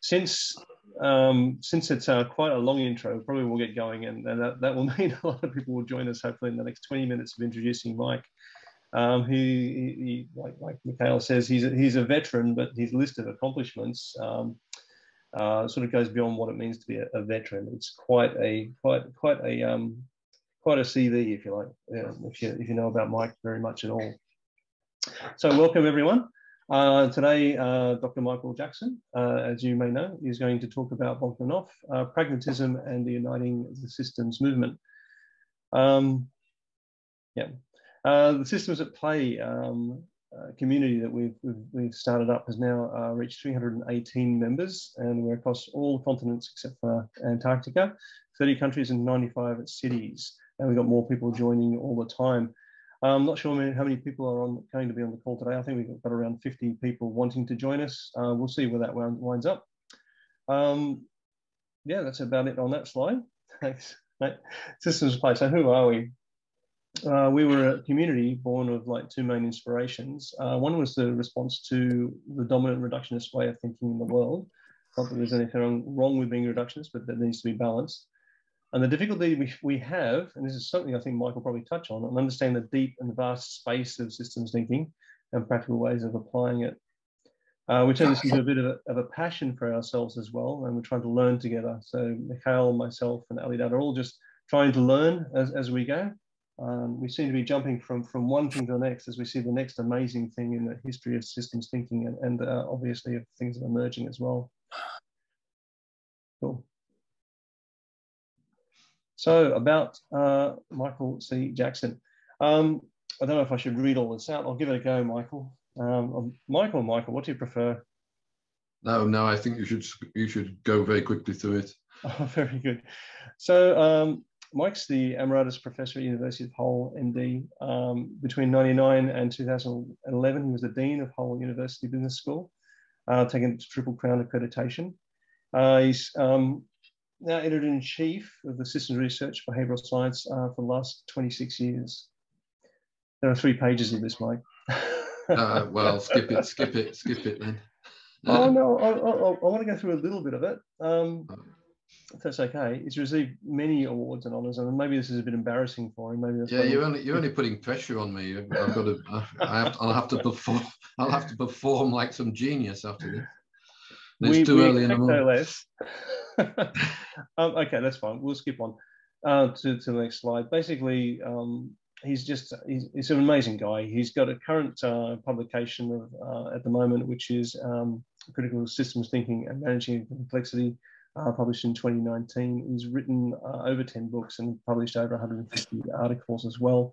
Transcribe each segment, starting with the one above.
since um, since it's uh, quite a long intro, probably we'll get going, and, and that, that, will mean a lot of people will join us hopefully in the next 20 minutes of introducing Mike. Um, he, he, like, like Mikhail says, he's a, he's a veteran, but his list of accomplishments um, uh, sort of goes beyond what it means to be a, a veteran. It's quite a quite quite a um, quite a CV, if you like, yeah, if you if you know about Mike very much at all. So welcome everyone. Uh, today, uh, Dr. Michael Jackson, uh, as you may know, is going to talk about Bogdanov, uh, pragmatism and the uniting the systems movement. Um, yeah, uh, the systems at play um, uh, community that we've, we've, we've, started up has now reached 318 members, and we're across all continents except for Antarctica, 30 countries and 95 cities, and we've got more people joining all the time. I'm not sure how many people are on, going to be on the call today. I think we've got around 50 people wanting to join us. Uh, we'll see where that winds up. Um, yeah, that's about it on that slide. Thanks. Systems play. So who are we? Uh, we were a community born of like two main inspirations. Uh, one was the response to the dominant reductionist way of thinking in the world. Not that there's anything wrong with being reductionist, but that needs to be balanced. And the difficulty we, we have, and this is something I think will probably touch on, and understand the deep and vast space of systems thinking and practical ways of applying it. Uh, we turn this into a bit of a, of a, passion for ourselves as well, and we're trying to learn together. So Mikhail, myself, and Ali Dad are all just trying to learn as, as we go. Um, we seem to be jumping from, from one thing to the next as we see the next amazing thing in the history of systems thinking and, and uh, obviously of things are emerging as well. Cool. So about uh, Michael C. Jackson. Um, I don't know if I should read all this out. I'll give it a go, Michael. Um, um Michael, Michael, what do you prefer? No, no, I think you should you should go very quickly through it. Oh, very good. So um, Mike's the Emeritus Professor at University of Hull, MD. Um, between 99 and 2011, he was the Dean of Hull University Business School, uh, taking Triple Crown accreditation. Uh, he's um, now editor in chief of the Systems Research Behavioral Science uh, for the last 26 years. There are three pages of this, Mike. uh, well, skip it, skip it, skip it then. oh no, I, I, I, want to go through a little bit of it. Um, if that's okay. He's received many awards and honours, and maybe this is a bit embarrassing for him. Maybe yeah, you're only you're only putting pressure on me. I've got to. I have. To, I'll have to perform. I'll have to perform like some genius after this. It's we, too we early in the morning. No less. um, okay, that's fine. We'll skip on uh, to, to the next slide. Basically, um, he's just he's, he's, an amazing guy. He's got a current uh, publication of, uh, at the moment, which is um, Critical Systems Thinking and Managing Complexity, uh, published in 2019. He's written uh, over 10 books and published over 150 articles as well.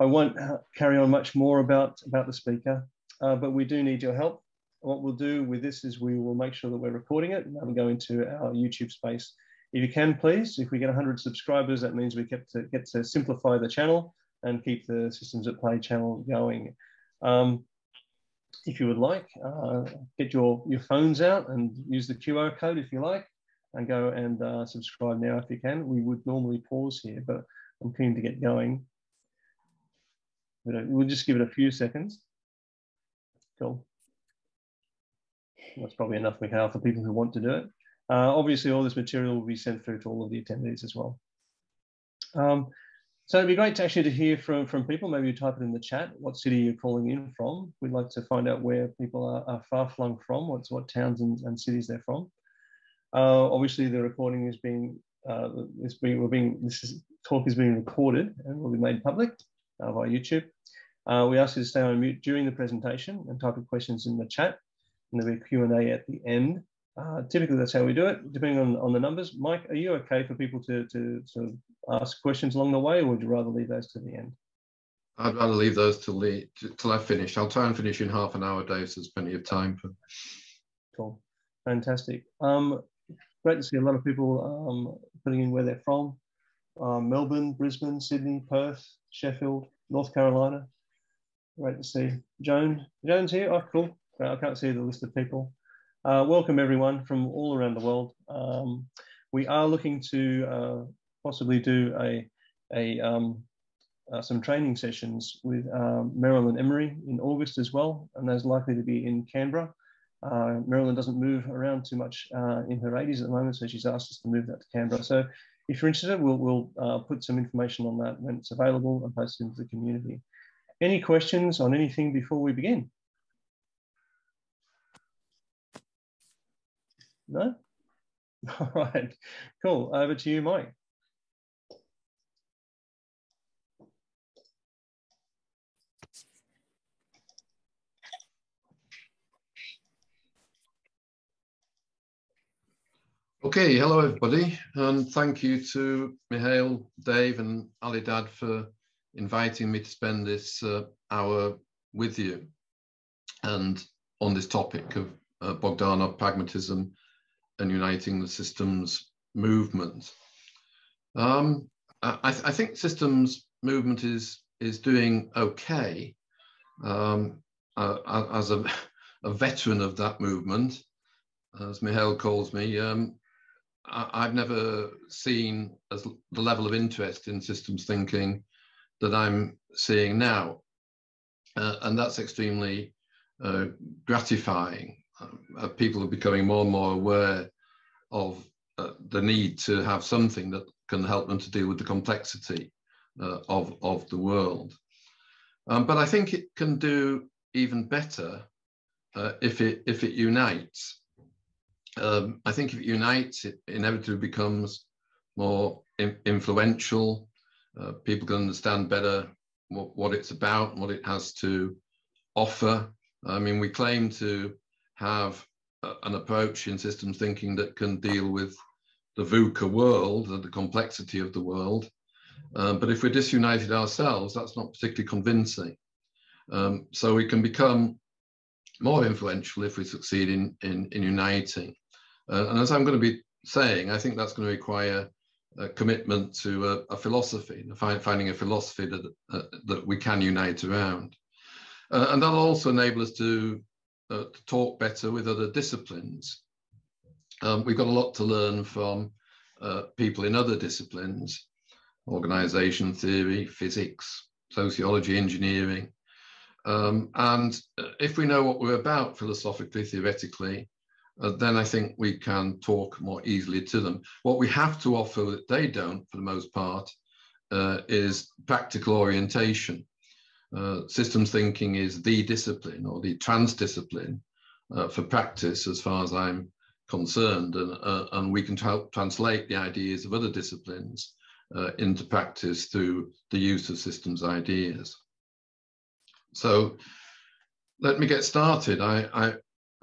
I won't uh, carry on much more about, about the speaker, but we do need your help what we'll do with this is we will make sure that we're recording it and that'll go into our YouTube space. If you can, please, if we get 100 subscribers, that means we get to, get to simplify the channel and keep the Systems at Play channel going. Um, if you would like, uh, get your, your phones out and use the QR code if you like, and go and uh, subscribe now if you can. We would normally pause here, but I'm keen to get going. We'll just give it a few seconds. Cool. That's probably enough, Mikhail, for people who want to do it. Uh, obviously, all this material will be sent through to all of the attendees as well. Um, so it'd be great to actually to hear from, from people. Maybe you type it in the chat, what city you're calling in from. We'd like to find out where people are, are far flung from, what's, what towns and, and cities they're from. Uh, obviously, the recording is being, uh, is being, being, this is, talk is being recorded and will be made public uh, via YouTube. Uh, we ask you to stay on mute during the presentation and type your questions in the chat and there'll be a Q&A at the end. Uh, typically, that's how we do it, depending on, on the numbers. Mike, are you okay for people to, to sort of ask questions along the way, or would you rather leave those to the end? I'd rather leave those till, the, till I finish. I'll try and finish in half an hour, Dave, so there's plenty of time. For... Cool. Fantastic. Um, great to see a lot of people um, putting in where they're from. Um, Melbourne, Brisbane, Sydney, Perth, Sheffield, North Carolina. Great to see. Joan, Joan's here. Oh, cool. I can't see the list of people. Uh, welcome everyone from all around the world. Um, we are looking to uh, possibly do a, a um, uh, some training sessions with um, Marilyn Emery in August as well, and there's likely to be in Canberra. Uh, Marilyn doesn't move around too much uh, in her 80s at the moment, so she's asked us to move that to Canberra. So if you're interested, we'll, we'll uh, put some information on that when it's available and post it into the community. Any questions on anything before we begin? No? All right, cool. Over to you, Mike. Okay, hello everybody, and thank you to Mihail, Dave, and Ali Dad for inviting me to spend this uh, hour with you and on this topic of uh, Bogdanov pragmatism and uniting the systems movement. Um, I, th I, think systems movement is is doing okay. Um, uh, as a, a, veteran of that movement, as Mihail calls me, um, I've never seen as the level of interest in systems thinking that I'm seeing now. Uh, and that's extremely uh, gratifying. Uh, people are becoming more and more aware of uh, the need to have something that can help them to deal with the complexity uh, of, of the world. Um, but I think it can do even better uh, if, it, if it unites um, I think if it unites, it inevitably becomes more in influential. Uh, people can understand better what, what, it's about and what it has to offer. I mean, we claim to have a, an approach in systems thinking that can deal with the VUCA world and the complexity of the world. Um, but if we're disunited ourselves, that's not particularly convincing. Um, so we can become more influential if we succeed in, in, in uniting. Uh, and as I'm going to be saying, I think that's going to require a commitment to a, a philosophy, finding a philosophy that, uh, that we can unite around. Uh, and that'll also enable us to, uh, to talk better with other disciplines. Um, we've got a lot to learn from uh, people in other disciplines, organization theory, physics, sociology, engineering. Um, and uh, if we know what we're about philosophically, theoretically, uh, then I think we can talk more easily to them. What we have to offer that they don't, for the most part, uh, is practical orientation. Uh, systems thinking is the discipline or the transdiscipline uh, for practice, as far as I'm concerned, and, uh, and we can help translate the ideas of other disciplines uh, into practice through the use of systems ideas. So let me get started. I, I,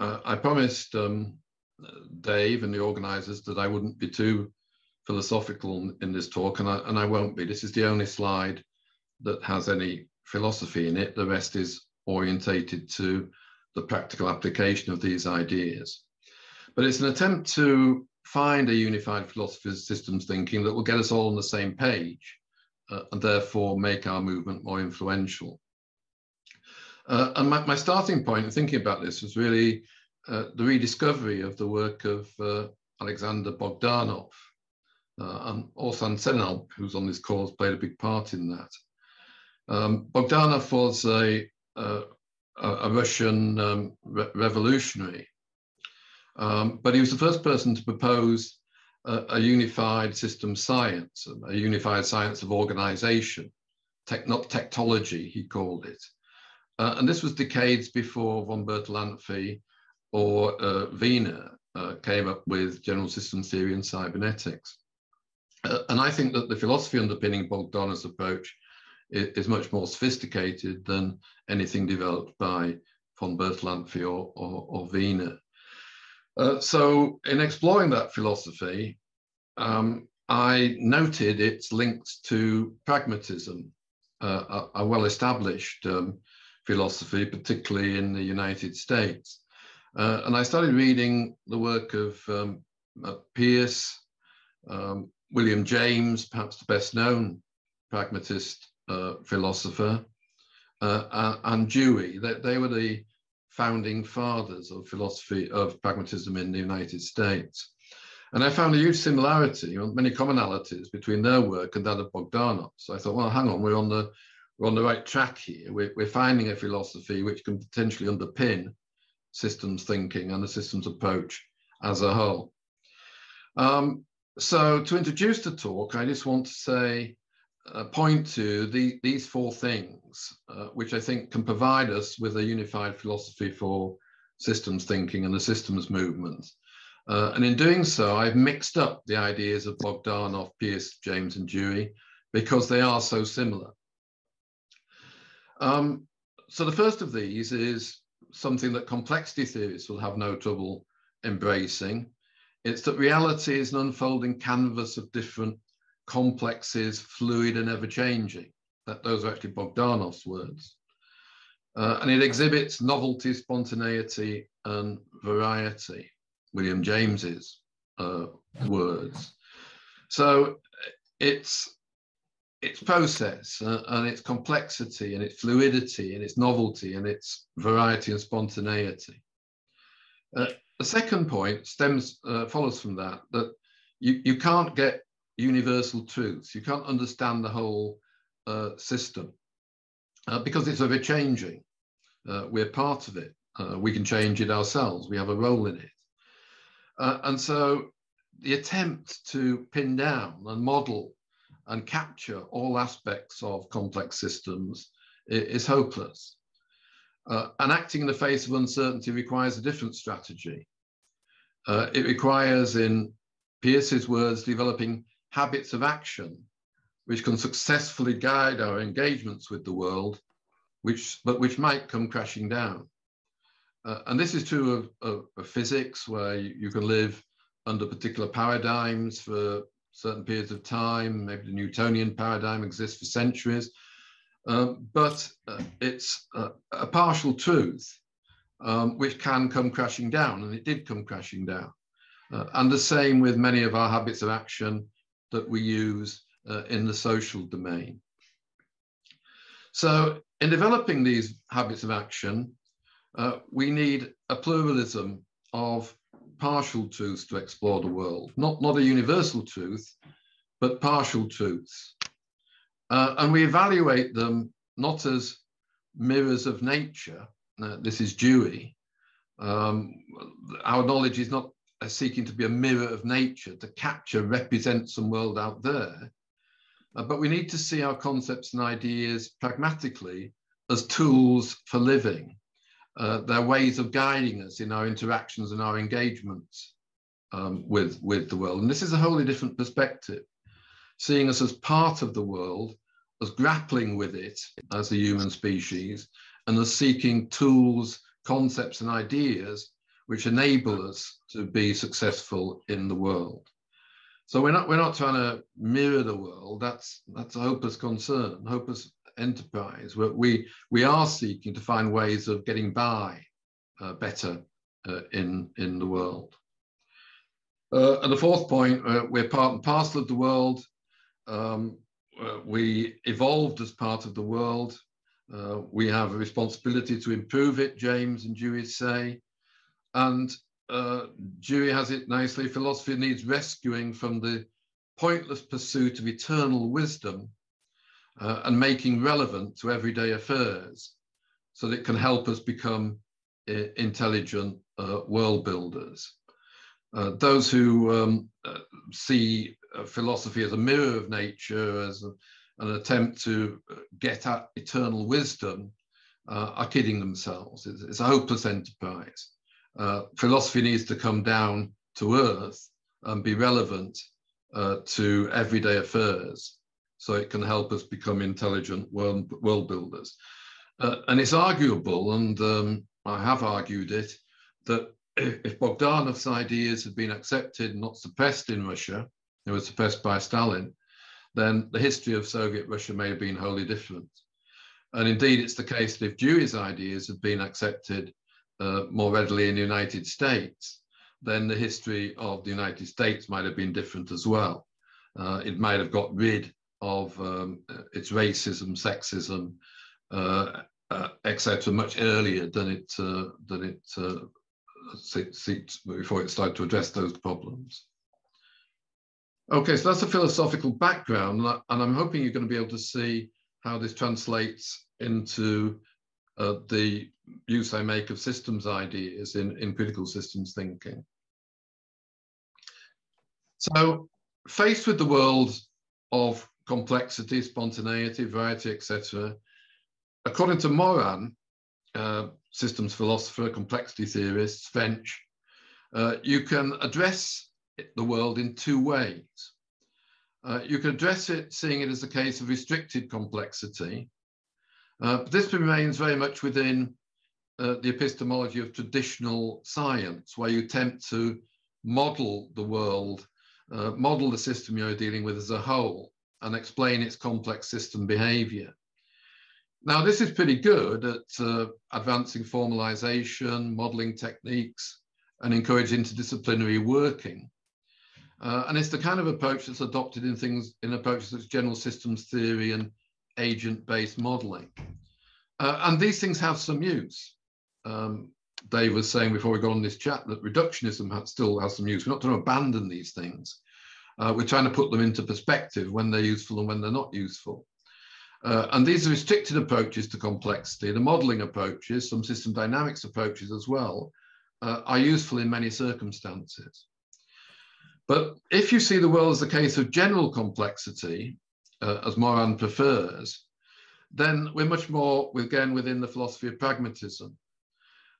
uh, I promised um, Dave and the organizers that I wouldn't be too philosophical in this talk, and I, and I won't be. This is the only slide that has any philosophy in it. The rest is orientated to the practical application of these ideas. But it's an attempt to find a unified philosophy of systems thinking that will get us all on the same page uh, and therefore make our movement more influential. Uh, and my, my, starting point in thinking about this was really uh, the rediscovery of the work of uh, Alexander Bogdanov. Uh, and Orson Senelp, who's on this course, played a big part in that. Um, Bogdanov was a, a, a Russian um, re revolutionary, um, but he was the first person to propose a, a unified system science, a unified science of organization, tech, not he called it. Uh, and this was decades before von Bertalanffy or uh, Wiener uh, came up with general systems theory and cybernetics. Uh, and I think that the philosophy underpinning Bogdanov's approach is, much more sophisticated than anything developed by von Bertalanffy or, or, or Wiener. Uh, so in exploring that philosophy, um, I noted its links to pragmatism, uh, a, a well-established um, philosophy, particularly in the United States. Uh, and I started reading the work of um, uh, Peirce, um, William James, perhaps the best known pragmatist philosopher, uh, and Dewey. They, they, were the founding fathers of philosophy of pragmatism in the United States. And I found a huge similarity, many commonalities between their work and that of Bogdanov. So I thought, well, hang on, we're on the we're on the right track here. We're, we're finding a philosophy which can potentially underpin systems thinking and the systems approach as a whole. Um, so to introduce the talk, I just want to say, uh, point to the, these four things, uh, which I think can provide us with a unified philosophy for systems thinking and the systems movement. Uh, and in doing so, I've mixed up the ideas of Bogdanov, Peirce, James, and Dewey because they are so similar. Um, so the first of these is something that complexity theorists will have no trouble embracing. It's that reality is an unfolding canvas of different complexes, fluid and ever changing. That those are actually Bogdanov's words. Uh, and it exhibits novelty, spontaneity, and variety, William James's uh, words. So it's its process uh, and its complexity and its fluidity and its novelty and its variety and spontaneity. Uh, the second point stems uh, follows from that that you, you can't get universal truths. You can't understand the whole uh, system uh, because it's ever changing. Uh, we're part of it. we can change it ourselves. We have a role in it. and so the attempt to pin down and model and capture all aspects of complex systems is hopeless. Uh, and acting in the face of uncertainty requires a different strategy. Uh, it requires, in Peirce's words, developing habits of action which can successfully guide our engagements with the world, which, but which might come crashing down. Uh, and this is true of, of, of physics, where you, you, can live under particular paradigms for certain periods of time. Maybe the Newtonian paradigm exists for centuries, um, but uh, it's uh, a partial truth um, which can come crashing down, and it did come crashing down. Uh, and the same with many of our habits of action that we use uh, in the social domain. So, in developing these habits of action, uh, we need a pluralism of partial truths to explore the world, not, not a universal truth, but partial truths. Uh, and we evaluate them not as mirrors of nature. Uh, this is Dewey. Um, our knowledge is not seeking to be a mirror of nature, to capture, represent some world out there. Uh, but we need to see our concepts and ideas pragmatically as tools for living, uh, they're ways of guiding us in our interactions and our engagements um, with, with the world. And this is a wholly different perspective, seeing us as part of the world, as grappling with it as a human species, and as seeking tools, concepts, and ideas which enable us to be successful in the world. So we're not we're not trying to mirror the world. That's that's a hopeless concern, hopeless enterprise. We, we are seeking to find ways of getting by uh, better uh, in, in the world. Uh, and the fourth point, uh, we're part and parcel of the world. Um, uh, we evolved as part of the world. Uh, we have a responsibility to improve it, James and Dewey say. And Dewey has it nicely, philosophy needs rescuing from the pointless pursuit of eternal wisdom uh, and making relevant to everyday affairs so that it can help us become uh, intelligent uh, world builders. Uh, those who um, uh, see philosophy as a mirror of nature, as a, an attempt to get at eternal wisdom, are kidding themselves. It's, it's a hopeless enterprise. Philosophy needs to come down to earth and be relevant uh, to everyday affairs so it can help us become intelligent world, world builders. Uh, and it's arguable, and um, I have argued it, that if Bogdanov's ideas had been accepted, not suppressed in Russia, they were suppressed by Stalin, then the history of Soviet Russia may have been wholly different. And indeed, it's the case that if Dewey's ideas had been accepted uh, more readily in the United States, then the history of the United States might have been different as well. Uh, it might have got rid of um, its racism, sexism, uh, uh, etc., much earlier than it uh, than it seeked before it started to address those problems. Okay, so that's a philosophical background, and, I, am hoping you're going to be able to see how this translates into uh, the use I make of systems ideas in, in critical systems thinking. So faced with the world of complexity, spontaneity, variety, etc., according to Morin, uh, systems philosopher, complexity theorist, Svench, uh, you can address the world in two ways. Uh, you can address it seeing it as a case of restricted complexity, uh, but this remains very much within uh, the epistemology of traditional science, where you attempt to model the world, uh, model the system you're dealing with as a whole, and explain its complex system behavior. Now, this is pretty good at uh, advancing formalization, modeling techniques, and encouraging interdisciplinary working. Uh, and it's the kind of approach that's adopted in things in approaches such as general systems theory and agent-based modeling. Uh, and these things have some use. Um, Dave was saying before we got on this chat that reductionism has, still has some use. We're not trying to abandon these things. Uh, we're trying to put them into perspective when they're useful and when they're not useful. Uh, and these are restricted approaches to complexity. The modeling approaches, some system dynamics approaches as well, uh, are useful in many circumstances. But if you see the world as a case of general complexity, uh, as Morin prefers, then we're much more, again, within the philosophy of pragmatism.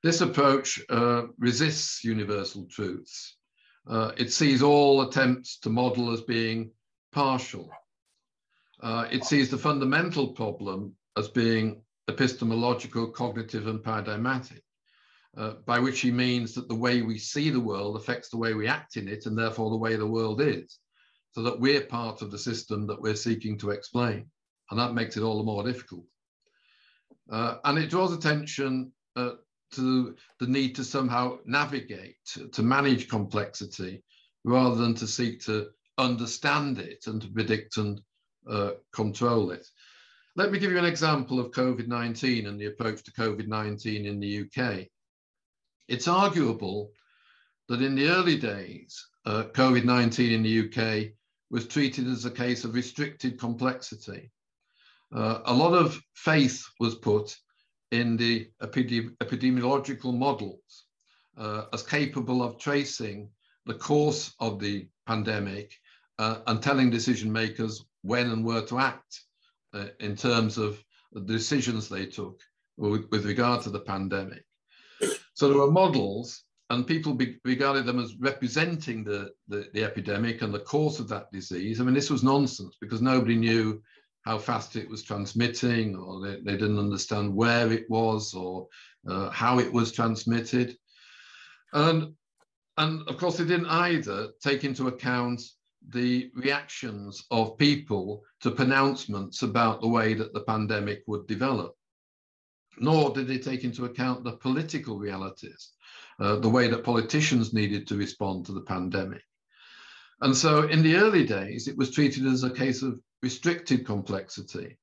This approach uh, resists universal truths. Uh, it sees all attempts to model as being partial. Uh, it sees the fundamental problem as being epistemological, cognitive, and paradigmatic, uh, by which he means that the way we see the world affects the way we act in it, and therefore the way the world is, so that we're part of the system that we're seeking to explain. And that makes it all the more difficult. Uh, and it draws attention uh, to the need to somehow navigate, to manage complexity, rather than to seek to understand it and to predict and uh, control it. Let me give you an example of COVID-19 and the approach to COVID-19 in the UK. It's arguable that in the early days, uh, COVID-19 in the UK was treated as a case of restricted complexity. Uh, a lot of faith was put in the epidemiological models uh, as capable of tracing the course of the pandemic uh, and telling decision makers when and where to act uh, in terms of the decisions they took with, with, regard to the pandemic. So there were models and people be, regarded them as representing the, the, the epidemic and the course of that disease. I mean, this was nonsense because nobody knew how fast it was transmitting, or they, they didn't understand where it was or uh, how it was transmitted. And, and of course, they didn't either take into account the reactions of people to pronouncements about the way that the pandemic would develop. Nor did they take into account the political realities, uh, the way that politicians needed to respond to the pandemic. And so in the early days, it was treated as a case of restricted complexity.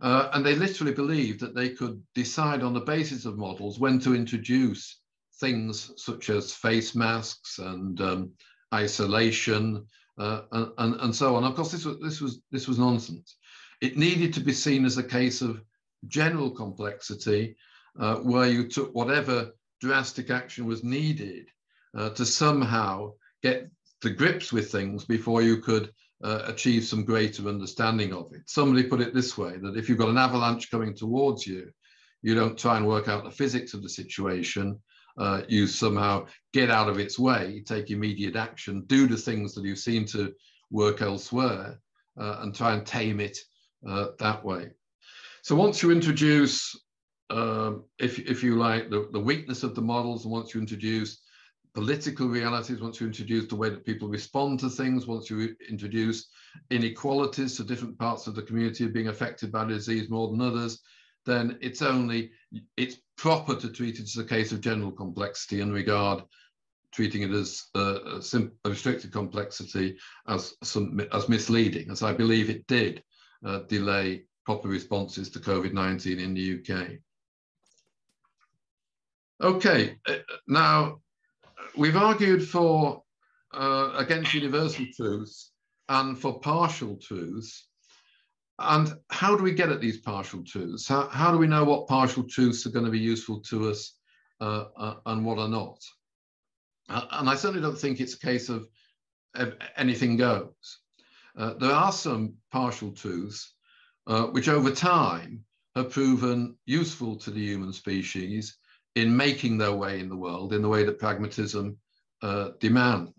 Uh, and they literally believed that they could decide on the basis of models when to introduce things such as face masks and um, isolation uh, and, and so on. Of course, this was, this, was, this was nonsense. It needed to be seen as a case of general complexity uh, where you took whatever drastic action was needed uh, to somehow get to grips with things before you could uh, achieve some greater understanding of it. Somebody put it this way, that if you've got an avalanche coming towards you, you don't try and work out the physics of the situation, uh, you somehow get out of its way, take immediate action, do the things that you've seen to work elsewhere, uh, and try and tame it uh, that way. So once you introduce, um, if, if you like, the, the weakness of the models, and once you introduce political realities, once you introduce the way that people respond to things, once you introduce inequalities, so different parts of the community are being affected by disease more than others, then it's only, it's proper to treat it as a case of general complexity and regard treating it as a, a restricted complexity as, some, as misleading, as I believe it did uh, delay proper responses to COVID-19 in the UK. Okay, uh, now we've argued for uh, against universal truths and for partial truths. and how do we get at these partial truths? How, how do we know what partial truths are going to be useful to us uh, uh, and what are not? Uh, and I certainly don't think it's a case of, anything goes. Uh, there are some partial truths uh, which over time have proven useful to the human species in making their way in the world in the way that pragmatism uh, demands.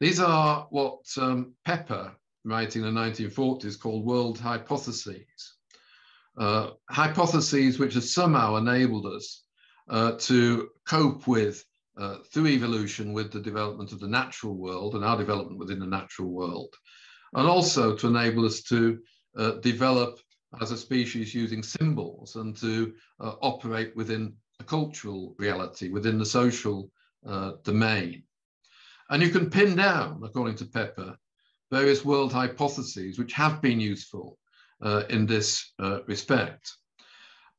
These are what um, Pepper, writing in the 1940s, called world hypotheses. Uh, hypotheses which have somehow enabled us uh, to cope with, uh, through evolution, with the development of the natural world and our development within the natural world, and also to enable us to develop as a species using symbols and to uh, operate within a cultural reality, within the social uh, domain. And you can pin down, according to Pepper, various world hypotheses which have been useful uh, in this uh, respect.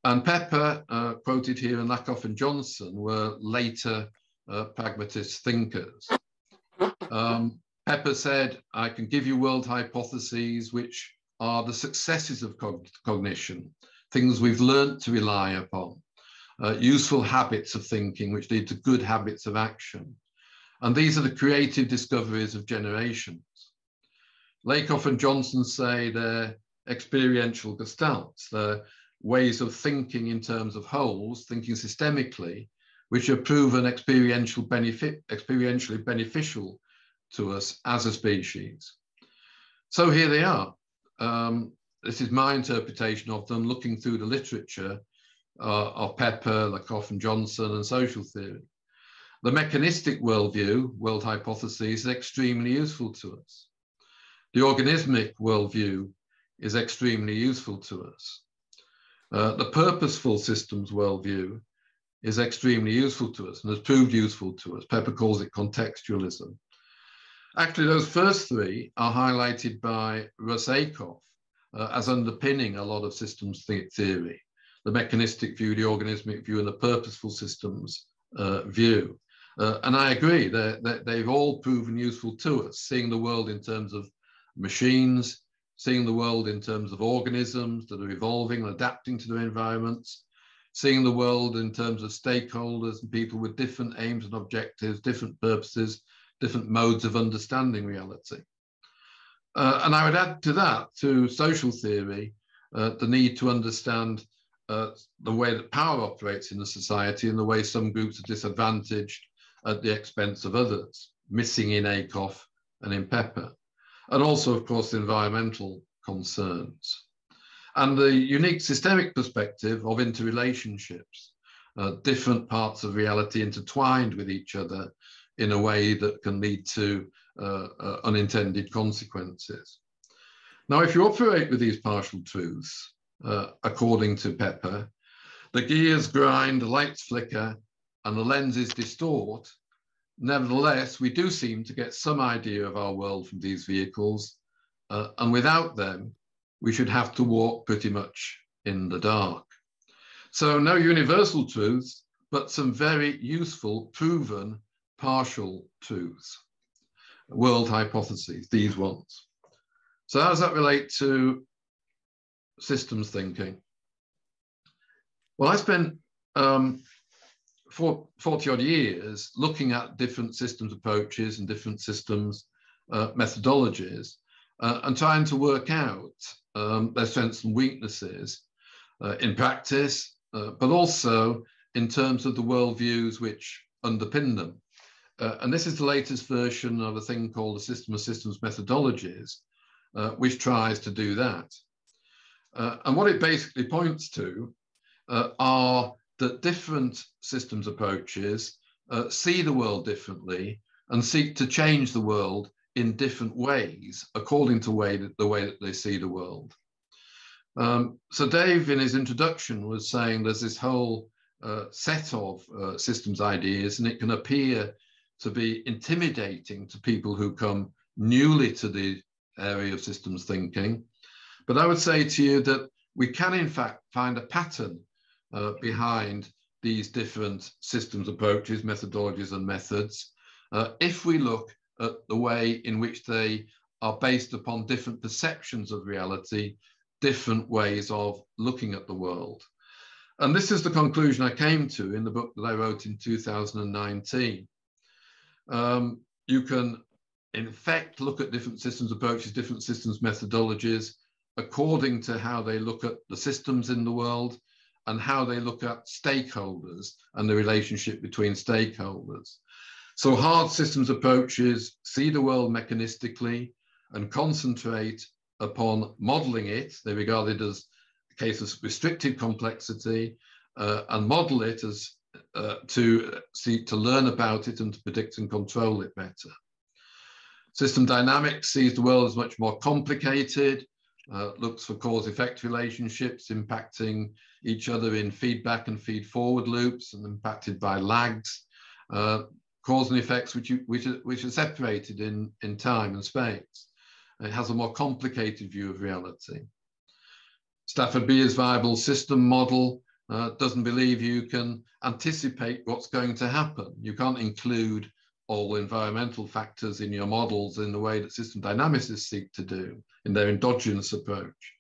And Pepper, uh, quoted here in Lakoff and Johnson, were later uh, pragmatist thinkers. Um, Pepper said, I can give you world hypotheses which are the successes of cognition, things we've learned to rely upon, uh, useful habits of thinking which lead to good habits of action. And these are the creative discoveries of generations. Lakoff and Johnson say they're experiential gestalts, they're ways of thinking in terms of wholes, thinking systemically, which are proven experiential benefit, experientially beneficial to us as a species. So here they are. Um, this is my interpretation of them, looking through the literature uh, of Pepper, Lakoff and Johnson, and social theory. The mechanistic worldview, world hypothesis, is extremely useful to us. The organismic worldview is extremely useful to us. Uh, the purposeful systems worldview is extremely useful to us and has proved useful to us. Pepper calls it contextualism. Actually, those first three are highlighted by Russ uh, as underpinning a lot of systems th theory the mechanistic view, the organismic view, and the purposeful systems uh, view. Uh, and I agree that they've all proven useful to us, seeing the world in terms of machines, seeing the world in terms of organisms that are evolving and adapting to their environments, seeing the world in terms of stakeholders and people with different aims and objectives, different purposes, different modes of understanding reality. Uh, and I would add to that, to social theory, uh, the need to understand uh, the way that power operates in the society and the way some groups are disadvantaged at the expense of others, missing in Ackoff and in Pepper. And also, of course, the environmental concerns. And the unique systemic perspective of interrelationships, uh, different parts of reality intertwined with each other in a way that can lead to uh, uh, unintended consequences. Now, if you operate with these partial truths, uh, according to Pepper. The gears grind, the lights flicker, and the lenses distort. Nevertheless, we do seem to get some idea of our world from these vehicles, uh, and without them, we should have to walk pretty much in the dark. So no universal truths, but some very useful, proven, partial truths. World hypotheses, these ones. So how does that relate to systems thinking? Well, I spent um, for 40 odd years looking at different systems approaches and different systems uh, methodologies uh, and trying to work out um, their strengths and weaknesses uh, in practice, uh, but also in terms of the worldviews which underpin them. Uh, and this is the latest version of a thing called the System of Systems Methodologies, uh, which tries to do that. Uh, and what it basically points to uh, are that different systems approaches uh, see the world differently and seek to change the world in different ways according to way that, the way that they see the world. Um, so Dave, in his introduction, was saying there's this whole uh, set of systems ideas, and it can appear to be intimidating to people who come newly to the area of systems thinking. But I would say to you that we can, in fact, find a pattern uh, behind these different systems approaches, methodologies, and methods uh, if we look at the way in which they are based upon different perceptions of reality, different ways of looking at the world. And this is the conclusion I came to in the book that I wrote in 2019. Um, you can, in fact, look at different systems approaches, different systems methodologies, according to how they look at the systems in the world and how they look at stakeholders and the relationship between stakeholders. So hard systems approaches see the world mechanistically and concentrate upon modeling it. They regard it as a case of restricted complexity uh, and model it as uh, to see to learn about it and to predict and control it better. System dynamics sees the world as much more complicated, uh, looks for cause-effect relationships impacting each other in feedback and feed-forward loops and impacted by lags, uh, cause and effects which, you, which, are, which are separated in, in time and space. It has a more complicated view of reality. Stafford Beer's viable system model uh, doesn't believe you can anticipate what's going to happen. You can't include all environmental factors in your models in the way that system dynamicists seek to do in their endogenous approach.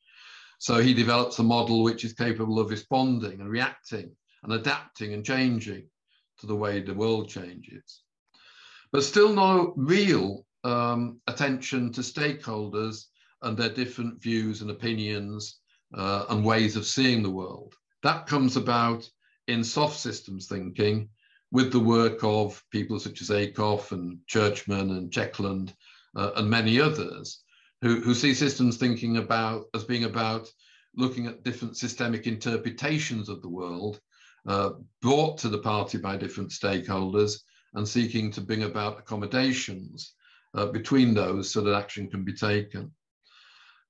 So he develops a model which is capable of responding and reacting and adapting and changing to the way the world changes. But still no real um, attention to stakeholders and their different views and opinions uh, and ways of seeing the world. That comes about in soft systems thinking with the work of people such as Ackoff and Churchman and Checkland uh, and many others who, who see systems thinking about as being about looking at different systemic interpretations of the world uh, brought to the party by different stakeholders and seeking to bring about accommodations uh, between those so that action can be taken.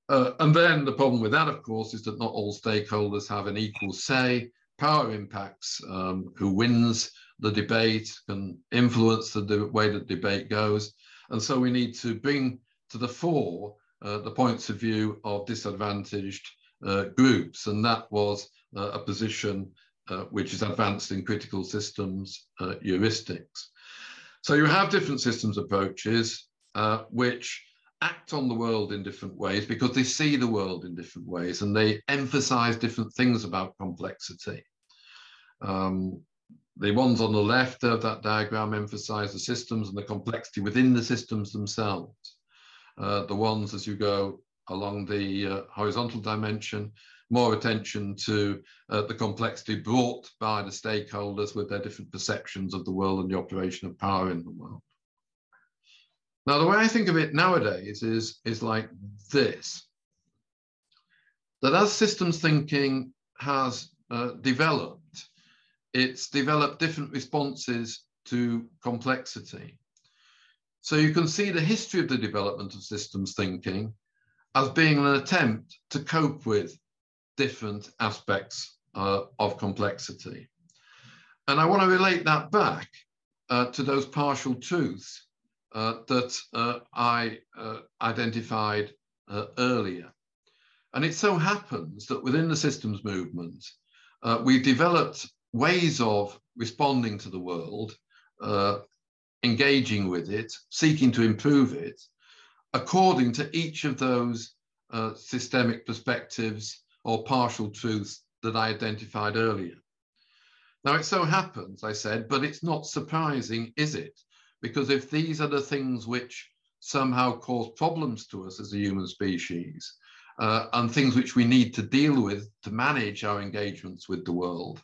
Uh, and then the problem with that, of course, is that not all stakeholders have an equal say. Power impacts um, who wins the debate, can influence the, way that debate goes. And so we need to bring to the fore uh, the points of view of disadvantaged uh, groups. And that was uh, a position uh, which is advanced in critical systems uh, heuristics. So you have different systems approaches which act on the world in different ways because they see the world in different ways and they emphasize different things about complexity. Um, the ones on the left of that diagram emphasize the systems and the complexity within the systems themselves. Uh, the ones as you go along the uh, horizontal dimension, more attention to uh, the complexity brought by the stakeholders with their different perceptions of the world and the operation of power in the world. Now, the way I think of it nowadays is, is like this, that as systems thinking has uh, developed, it's developed different responses to complexity. So you can see the history of the development of systems thinking as being an attempt to cope with different aspects uh, of complexity. And I want to relate that back uh, to those partial truths that uh, I uh, identified uh, earlier. And it so happens that within the systems movement, we've developed ways of responding to the world, uh, engaging with it, seeking to improve it, according to each of those uh, systemic perspectives or partial truths that I identified earlier. Now, it so happens, I said, but it's not surprising, is it? Because if these are the things which somehow cause problems to us as a human species, uh, and things which we need to deal with to manage our engagements with the world,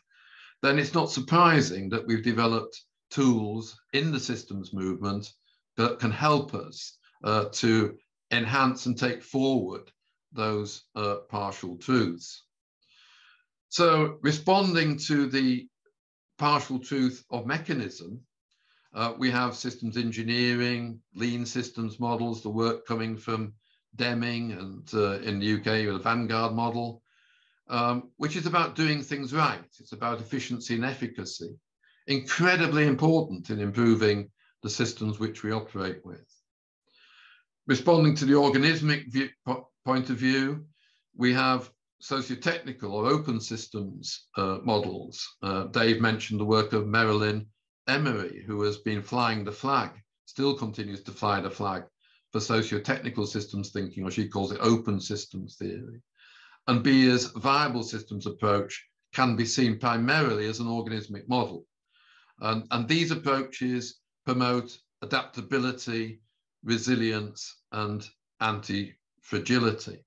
then it's not surprising that we've developed tools in the systems movement that can help us uh, to enhance and take forward those uh, partial truths. So responding to the partial truth of mechanism, uh, we have systems engineering, lean systems models, the work coming from Deming and uh, in the UK, with the Vanguard model, um, which is about doing things right. It's about efficiency and efficacy, incredibly important in improving the systems which we operate with. Responding to the organismic view, point of view, we have socio-technical or open systems uh, models. Uh, Dave mentioned the work of Marilyn Emery, who has been flying the flag, still continues to fly the flag for socio-technical systems thinking, or she calls it open systems theory. And Beer's viable systems approach can be seen primarily as an organismic model. And, these approaches promote adaptability, resilience, and anti-fragility.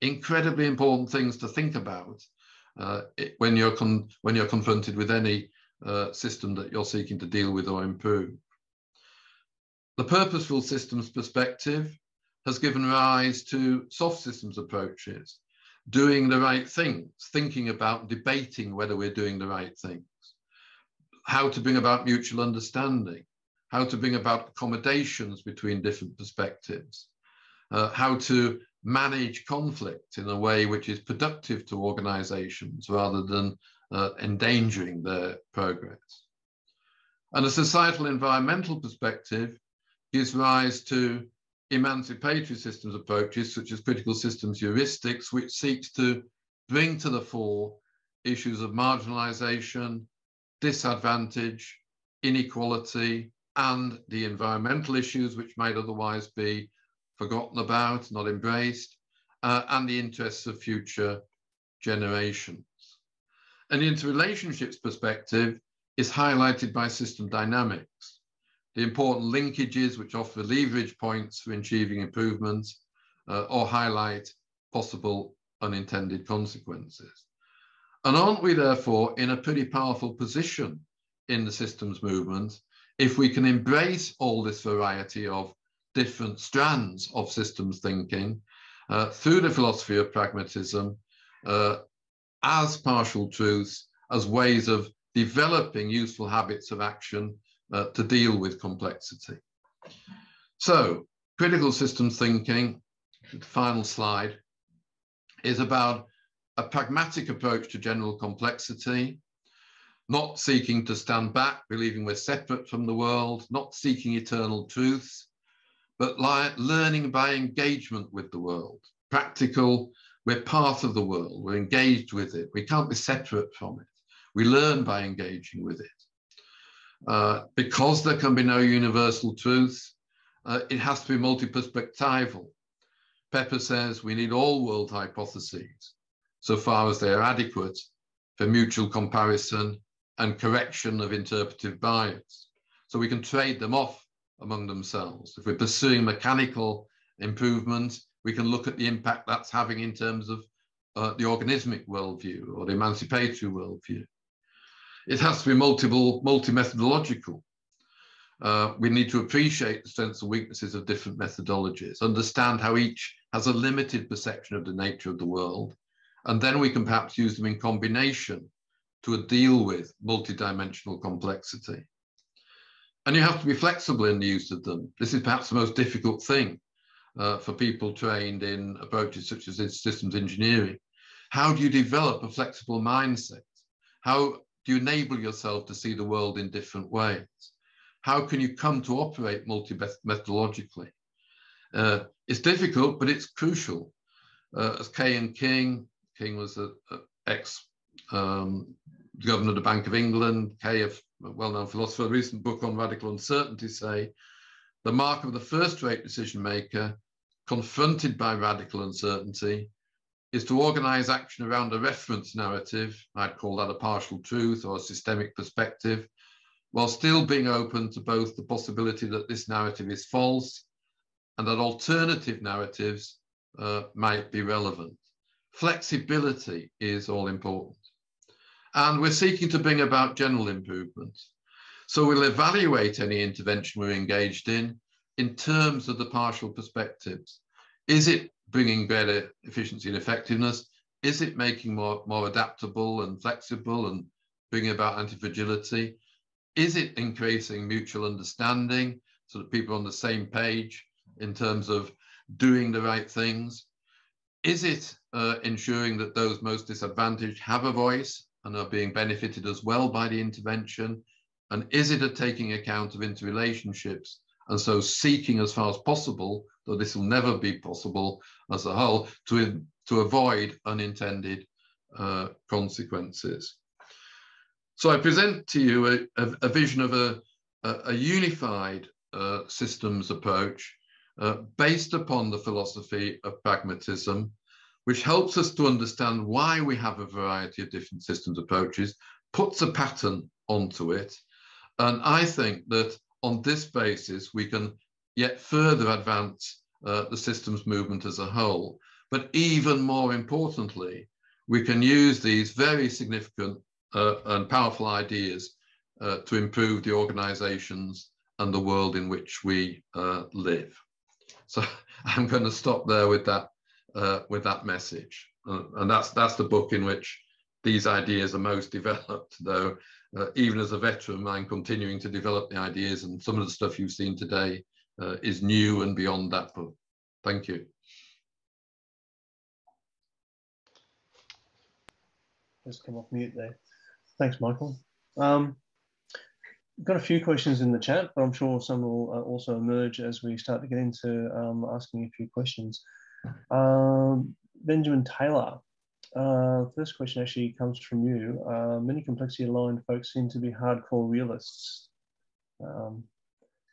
Incredibly important things to think about uh, when, you're when you're confronted with any uh, system that you're seeking to deal with or improve. The purposeful systems perspective has given rise to soft systems approaches, doing the right things, thinking about debating whether we're doing the right things, how to bring about mutual understanding, how to bring about accommodations between different perspectives, uh, how to manage conflict in a way which is productive to organizations rather than uh, endangering their progress. And a societal environmental perspective gives rise to emancipatory systems approaches such as critical systems heuristics, which seeks to bring to the fore issues of marginalization, disadvantage, inequality, and the environmental issues which might otherwise be forgotten about, not embraced, uh, and the interests of future generations. And interrelationships perspective is highlighted by system dynamics, the important linkages which offer leverage points for achieving improvements uh, or highlight possible unintended consequences. And aren't we therefore in a pretty powerful position in the systems movement if we can embrace all this variety of different strands of systems thinking uh, through the philosophy of pragmatism uh, as partial truths, as ways of developing useful habits of action uh, to deal with complexity. So, critical systems thinking, the final slide, is about a pragmatic approach to general complexity, not seeking to stand back, believing we're separate from the world, not seeking eternal truths, but learning by engagement with the world. Practical, we're part of the world, we're engaged with it, we can't be separate from it. We learn by engaging with it. Uh, because there can be no universal truth, uh, it has to be multi-perspectival. Pepper says we need all world hypotheses, so far as they are adequate for mutual comparison and correction of interpretive bias. So we can trade them off among themselves. If we're pursuing mechanical improvement, we can look at the impact that's having in terms of uh, the organismic worldview or the emancipatory worldview. It has to be multiple, multi-methodological. Uh, we need to appreciate the strengths and weaknesses of different methodologies, understand how each has a limited perception of the nature of the world, and then we can perhaps use them in combination to deal with multidimensional complexity. And you have to be flexible in the use of them. This is perhaps the most difficult thing uh, for people trained in approaches such as systems engineering. How do you develop a flexible mindset? How do you enable yourself to see the world in different ways? How can you come to operate multi-methodologically? Uh, it's difficult, but it's crucial. Uh, as Kay and King, King was an ex um, governor of the Bank of England, Kay, a well-known philosopher, a recent book on radical uncertainty say, the mark of the first-rate decision maker confronted by radical uncertainty is to organize action around a reference narrative, I'd call that a partial truth or a systemic perspective, while still being open to both the possibility that this narrative is false and that alternative narratives uh, might be relevant. Flexibility is all important. And we're seeking to bring about general improvements. So we'll evaluate any intervention we're engaged in in terms of the partial perspectives. Is it bringing better efficiency and effectiveness? Is it making more, more adaptable and flexible and bringing about anti-fragility? Is it increasing mutual understanding so that people are on the same page in terms of doing the right things? Is it uh, ensuring that those most disadvantaged have a voice and are being benefited as well by the intervention? And is it a taking account of interrelationships? And so seeking as far as possible, though this will never be possible as a whole, to, to avoid unintended uh, consequences. So I present to you a, a, a vision of a, a, unified uh, systems approach uh, based upon the philosophy of pragmatism, which helps us to understand why we have a variety of different systems approaches, puts a pattern onto it. And I think that on this basis, we can yet further advance uh, the systems movement as a whole. But even more importantly, we can use these very significant uh, and powerful ideas uh, to improve the organizations and the world in which we uh, live. So I'm going to stop there with that uh, with that message, uh, and that's that's the book in which these ideas are most developed. Though uh, even as a veteran, I'm continuing to develop the ideas, and some of the stuff you've seen today uh, is new and beyond that book. Thank you. Just come off mute there. Thanks, Michael. Um, got a few questions in the chat, but I'm sure some will uh, also emerge as we start to get into um, asking a few questions. Um, Benjamin Taylor, uh, first question actually comes from you. Uh, many complexity aligned folks seem to be hardcore realists. Um,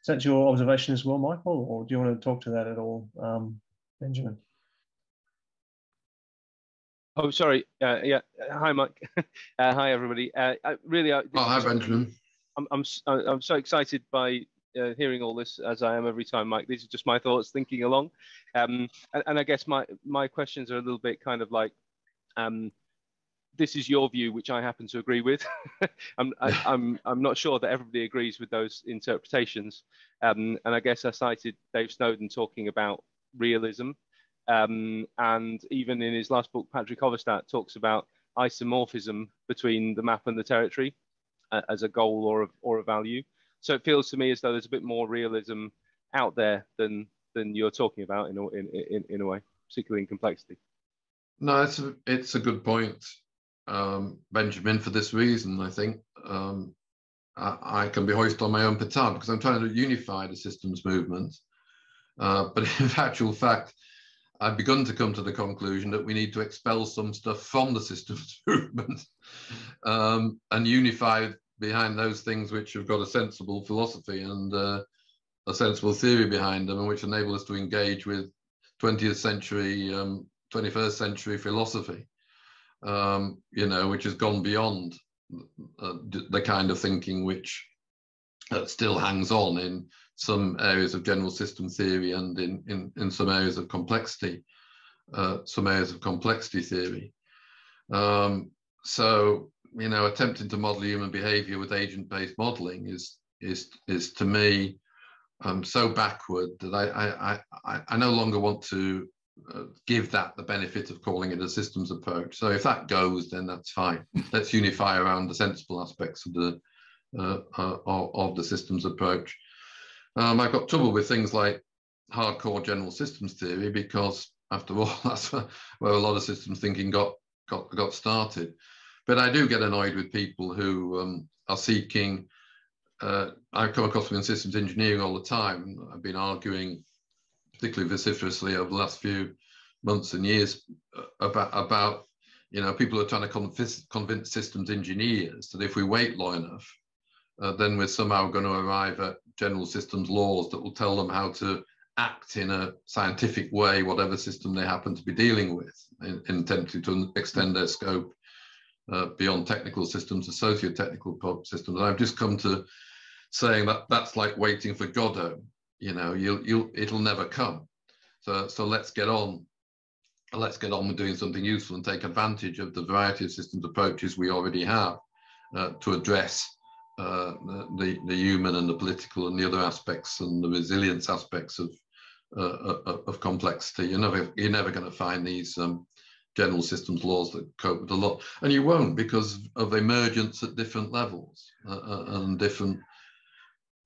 is that your observation as well, Michael, or do you want to talk to that at all, um, Benjamin? Oh, sorry. Uh, yeah. Hi, Mike. uh, hi, everybody. Uh, I really. oh, hi, Benjamin. I'm, I'm, I'm so excited by uh, hearing all this as I am every time, Mike. These are just my thoughts thinking along. Um, and, and, I guess my, my questions are a little bit kind of like, um, this is your view, which I happen to agree with. I'm, I, am I'm, I'm not sure that everybody agrees with those interpretations. Um, and I guess I cited Dave Snowden talking about realism. Um, and even in his last book, Patrick Hoverstadt talks about isomorphism between the map and the territory uh, as a goal or a, or a value. So it feels to me as though there's a bit more realism out there than than you're talking about in a, in, in, in a way, particularly in complexity. No, it's a, it's a good point, um, Benjamin, for this reason, I think. Um, I, I, can be hoisted on my own petard because I'm trying to unify the systems movement. Uh, but in actual fact, I've begun to come to the conclusion that we need to expel some stuff from the systems movement um, and unify behind those things which have got a sensible philosophy and uh, a sensible theory behind them and which enable us to engage with 20th century, um, 21st century philosophy, um, you know, which has gone beyond uh, the kind of thinking which uh, still hangs on in some areas of general system theory and in, in, in some areas of complexity, uh, some areas of complexity theory. Um, so, you know, attempting to model human behavior with agent-based modeling is, is, is to me um, so backward that I, I, I, I no longer want to give that the benefit of calling it a systems approach. So if that goes, then that's fine. Let's unify around the sensible aspects of the uh, uh, of, of, the systems approach. Um, I've got trouble with things like hardcore general systems theory because, after all, that's where a lot of systems thinking got got got started. But I do get annoyed with people who um, are seeking. Uh, I come across them in systems engineering all the time. I've been arguing, particularly vociferously over the last few months and years, uh, about about you know people are trying to convince, convince systems engineers that if we wait long enough, uh, then we're somehow going to arrive at general systems laws that will tell them how to act in a scientific way, whatever system they happen to be dealing with, in, in attempting to extend their scope uh, beyond technical systems to socio-technical systems. And I've just come to saying that that's like waiting for Godot. You know, you'll, you'll, it'll never come. So, so let's get on. Let's get on with doing something useful and take advantage of the variety of systems approaches we already have uh, to address uh, the, the human and the political and the other aspects and the resilience aspects of uh, uh of complexity. You're never you're never going to find these um, general systems laws that cope with a lot, and you won't because of emergence at different levels uh, uh and different.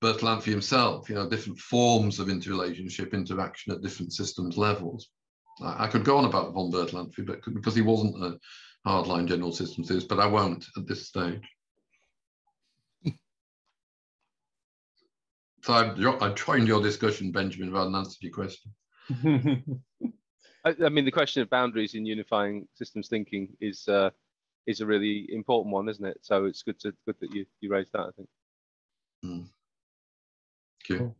Bertalanffy himself, you know, different forms of interrelationship, interaction at different systems levels. I, I could go on about von Bertalanffy, but because he wasn't a hardline general systems theorist, but I won't at this stage. So I, I joined your discussion, Benjamin, rather than answered your question. I, I, mean, the question of boundaries in unifying systems thinking is uh, is a really important one, isn't it? So it's good to good that you you raised that. I think. Mm. Thank you.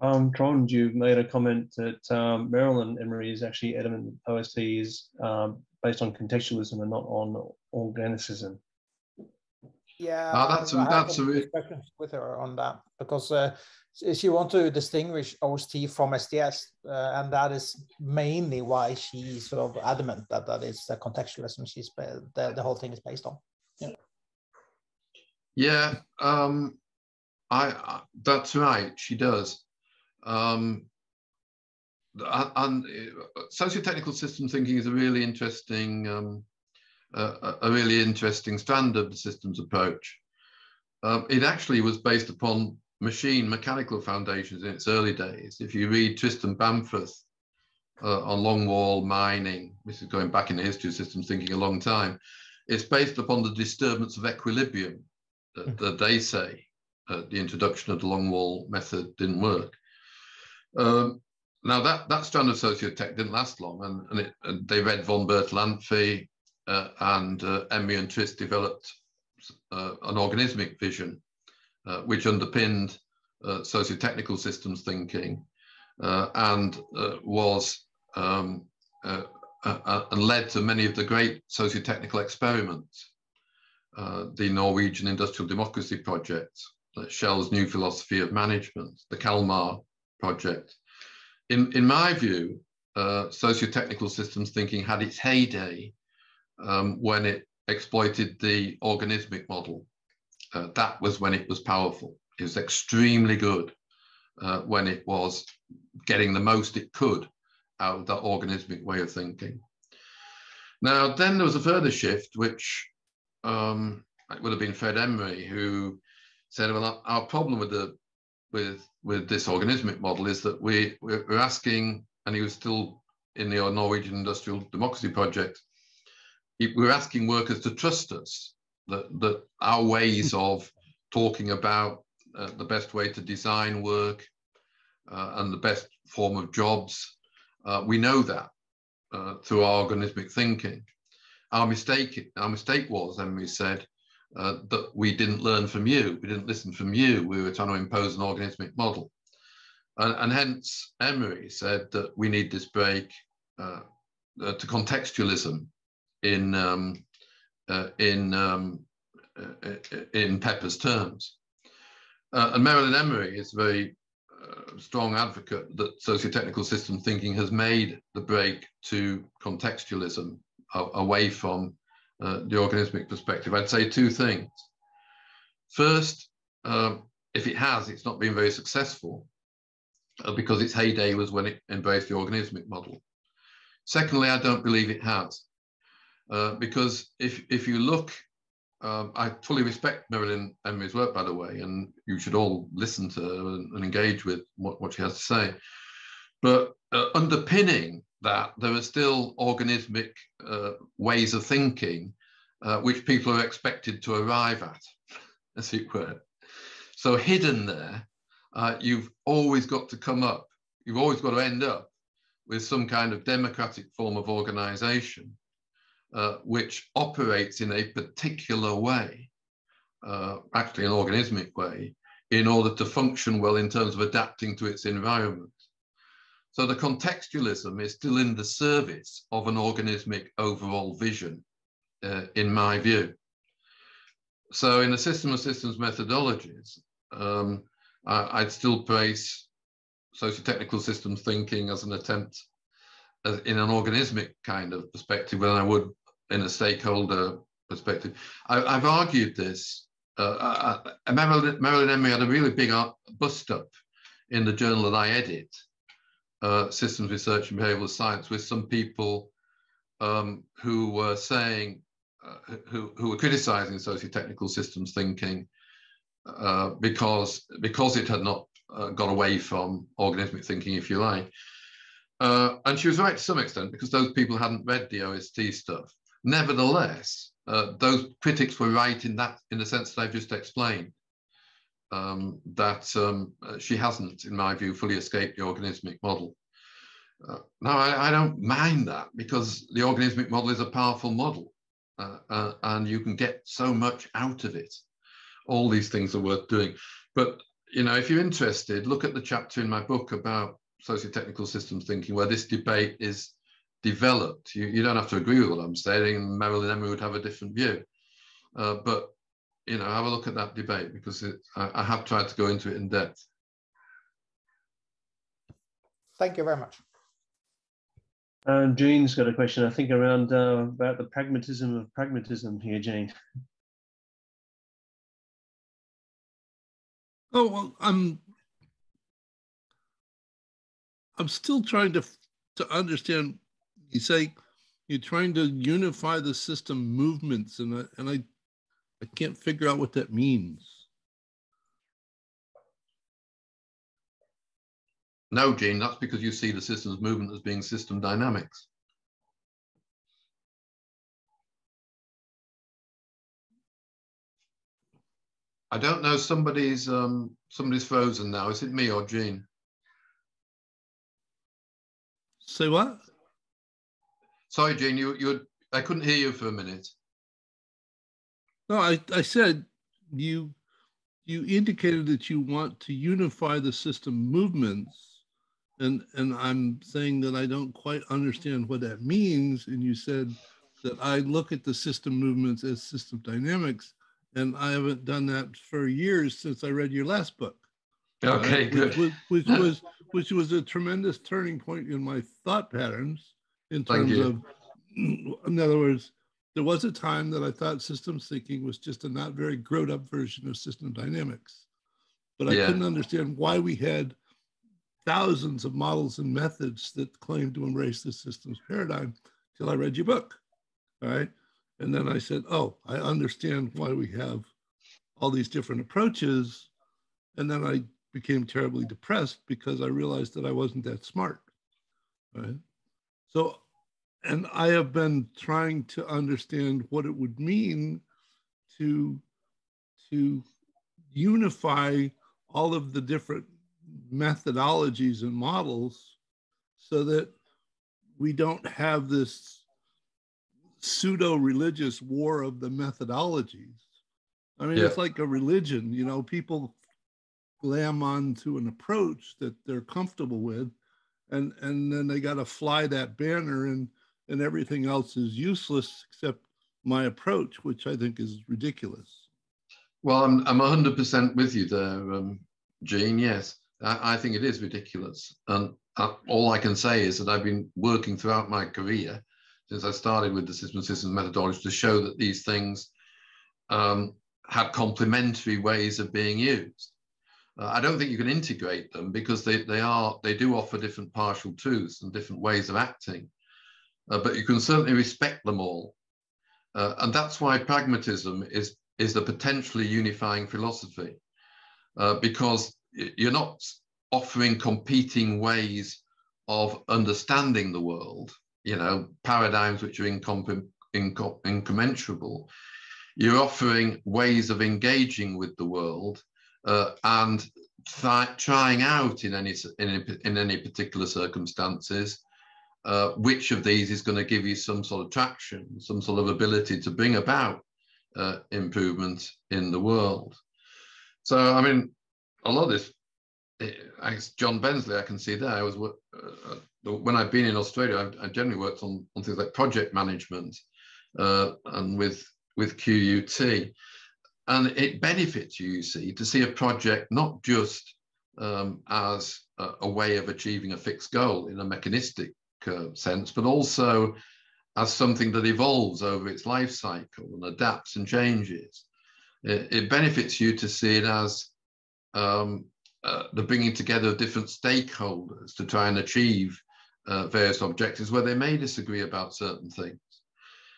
Um, Trond, you made a comment that um, Marilyn Emery is actually adamant that OST is um, based on contextualism and not on organicism. Yeah, Ah, that's a- I have that's a re- discussions with her on that because uh, she wants to distinguish OST from STS, uh, and that is mainly why she's sort of adamant that that is the contextualism she's the, the whole thing is based on. Yeah, um, I, that's right. She does. Um, and, uh, socio-technical system thinking is a really interesting, um, uh, a really interesting strand of the systems approach. Um, it actually was based upon machine mechanical foundations in its early days. If you read Trist and Bamforth uh, on longwall mining, this is going back in the history of systems thinking a long time, it's based upon the disturbance of equilibrium that, that they say uh, the introduction of the longwall method didn't work. Um, now that that strand of sociotech didn't last long, and, and, it, and they read von Bertalanffy uh, and uh, and Trist developed uh, an organismic vision, uh, which underpinned uh, socio-technical systems thinking, uh, and was um, and led to many of the great socio-technical experiments. The Norwegian Industrial Democracy Project, Shell's New Philosophy of Management, the Kalmar Project. In, in my view, uh, socio-technical systems thinking had its heyday um, when it exploited the organismic model. Uh, that was when it was powerful. It was extremely good uh, when it was getting the most it could out of that organismic way of thinking. Now, then there was a further shift, which um, it would have been Fred Emery who said, "Well, our, problem with the with with this organismic model is that we we're asking," and he was still in the Norwegian Industrial Democracy Project. We're asking workers to trust us that that our ways of talking about uh, the best way to design work uh, and the best form of jobs, uh, we know that uh, through our organismic thinking. Our mistake, our mistake was, Emery said, uh, that we didn't learn from you. We didn't listen from you. We were trying to impose an organismic model. And, and hence, Emery said that we need this break uh, uh, to contextualism in, um, uh, in, um, uh, in Pepper's terms. Uh, and Marilyn Emery is a very strong advocate that socio-technical system thinking has made the break to contextualism away from uh, the organismic perspective. I'd say two things. First, um, if it has, it's not been very successful uh, because its heyday was when it embraced the organismic model. Secondly, I don't believe it has. Uh, because if, if you look, um, I fully respect Marilyn Emery's work, by the way, and you should all listen to and, and engage with what, what she has to say. But uh, underpinning that, there are still organismic uh, ways of thinking uh, which people are expected to arrive at, as it were. So hidden there, uh, you've always got to come up, you've always got to end up with some kind of democratic form of organization uh, which operates in a particular way, uh, actually an organismic way, in order to function well in terms of adapting to its environment. So the contextualism is still in the service of an organismic overall vision, uh, in my view. So in the system of systems methodologies, um, I, I'd still place socio-technical systems thinking as an attempt as in an organismic kind of perspective than I would in a stakeholder perspective. I, have argued this. Uh, I, Marilyn, Marilyn Emery had a really big bust up in the journal that I edit, uh, Systems Research and Behavioral Science, with some people um, who were saying, uh, who, who were criticizing socio-technical systems thinking uh, because, because it had not uh, got away from organismic thinking, if you like. Uh, and she was right to some extent because those people hadn't read the OST stuff. Nevertheless, those critics were right in that, in the sense that I've just explained. Um, that um, uh, she hasn't, in my view, fully escaped the organismic model. Uh, now, I, I, don't mind that because the organismic model is a powerful model uh, uh, and you can get so much out of it. All these things are worth doing. But you know, if you're interested, look at the chapter in my book about socio-technical systems thinking, where this debate is developed. You, you don't have to agree with what I'm saying. Marilyn Emery would have a different view. Uh, but, you know, have a look at that debate because it, I, I have tried to go into it in depth. Thank you very much. Uh, Gene's got a question, I think, around uh, about the pragmatism of pragmatism here, Jean. Oh well, I'm I'm still trying to to understand. You say you're trying to unify the system movements, and I, and I I can't figure out what that means. No, Gene, that's because you see the systems movement as being system dynamics. I don't know. Somebody's um, somebody's frozen now. Is it me or Gene? Say what? Sorry, Gene. You you. I couldn't hear you for a minute. No, I I said you you indicated that you want to unify the system movements, and and I'm saying that I don't quite understand what that means. And you said that I look at the system movements as system dynamics and I haven't done that for years since I read your last book. Okay, uh, good. Which, which, which, was which was a tremendous turning point in my thought patterns in terms of, in other words, there was a time that I thought systems thinking was just a not very grown up version of system dynamics, but I yeah. couldn't understand why we had thousands of models and methods that claimed to embrace the systems paradigm till I read your book. All right. And then I said, oh, I understand why we have all these different approaches. And then I became terribly depressed because I realized that I wasn't that smart. Right. So, and I have been trying to understand what it would mean to, to unify all of the different methodologies and models so that we don't have this pseudo religious war of the methodologies. I mean, yeah. it's like a religion, you know, people glam onto an approach that they're comfortable with, and, and then they got to fly that banner, and, and everything else is useless except my approach, which I think is ridiculous. Well, I'm, I'm 100% with you there, um, Gene. Yes, I, I think it is ridiculous. And uh, all I can say is that I've been working throughout my career since I started with the system systems methodology to show that these things um, complementary ways of being used. Uh, I don't think you can integrate them because they, they are they do offer different partial truths and different ways of acting, uh, but you can certainly respect them all, uh, and that's why pragmatism is is the potentially unifying philosophy, uh, because you're not offering competing ways of understanding the world you know, paradigms which are incom- incom- incommensurable. You're offering ways of engaging with the world uh, and trying out in any, in any, in any particular circumstances uh, which of these is going to give you some sort of traction, some sort of ability to bring about uh, improvement in the world. So, I mean, a lot of this, eh, John Bensley, I can see there, I was uh, when I've been in Australia, I've, I've generally worked on, on things like project management uh, and with, with QUT. And it benefits you, you see, to see a project not just um, as a, a, way of achieving a fixed goal in a mechanistic sense, but also as something that evolves over its life cycle and adapts and changes. It, it benefits you to see it as um, uh, the bringing together of different stakeholders to try and achieve uh, various objectives where they may disagree about certain things.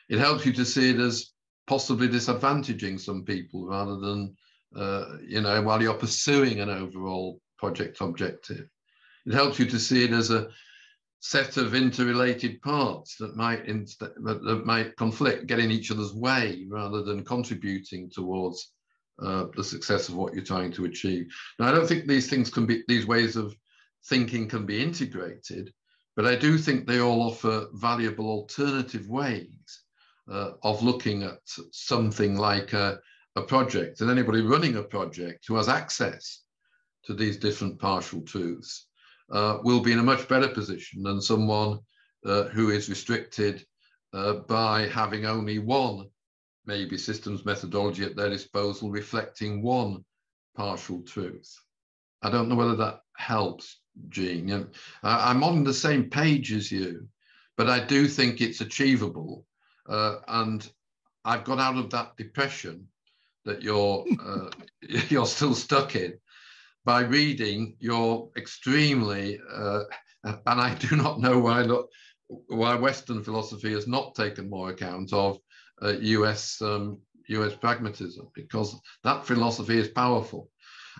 It helps you to see it as possibly disadvantaging some people rather than, uh, you know, while you're pursuing an overall project objective. It helps you to see it as a set of interrelated parts that might that might conflict, get in each other's way rather than contributing towards uh, the success of what you're trying to achieve. Now, I don't think these things can be these ways of thinking can be integrated, but I do think they all offer valuable alternative ways uh, of looking at something like a, a, project. And anybody running a project who has access to these different partial truths uh, will be in a much better position than someone uh, who is restricted uh, by having only one maybe systems methodology at their disposal reflecting one partial truth. I don't know whether that helps, Gene. I'm on the same page as you, but I do think it's achievable. Uh, and I've got out of that depression that you're uh, you're still stuck in by reading your extremely uh, and I do not know why not why Western philosophy has not taken more account of uh, US um, US pragmatism because that philosophy is powerful.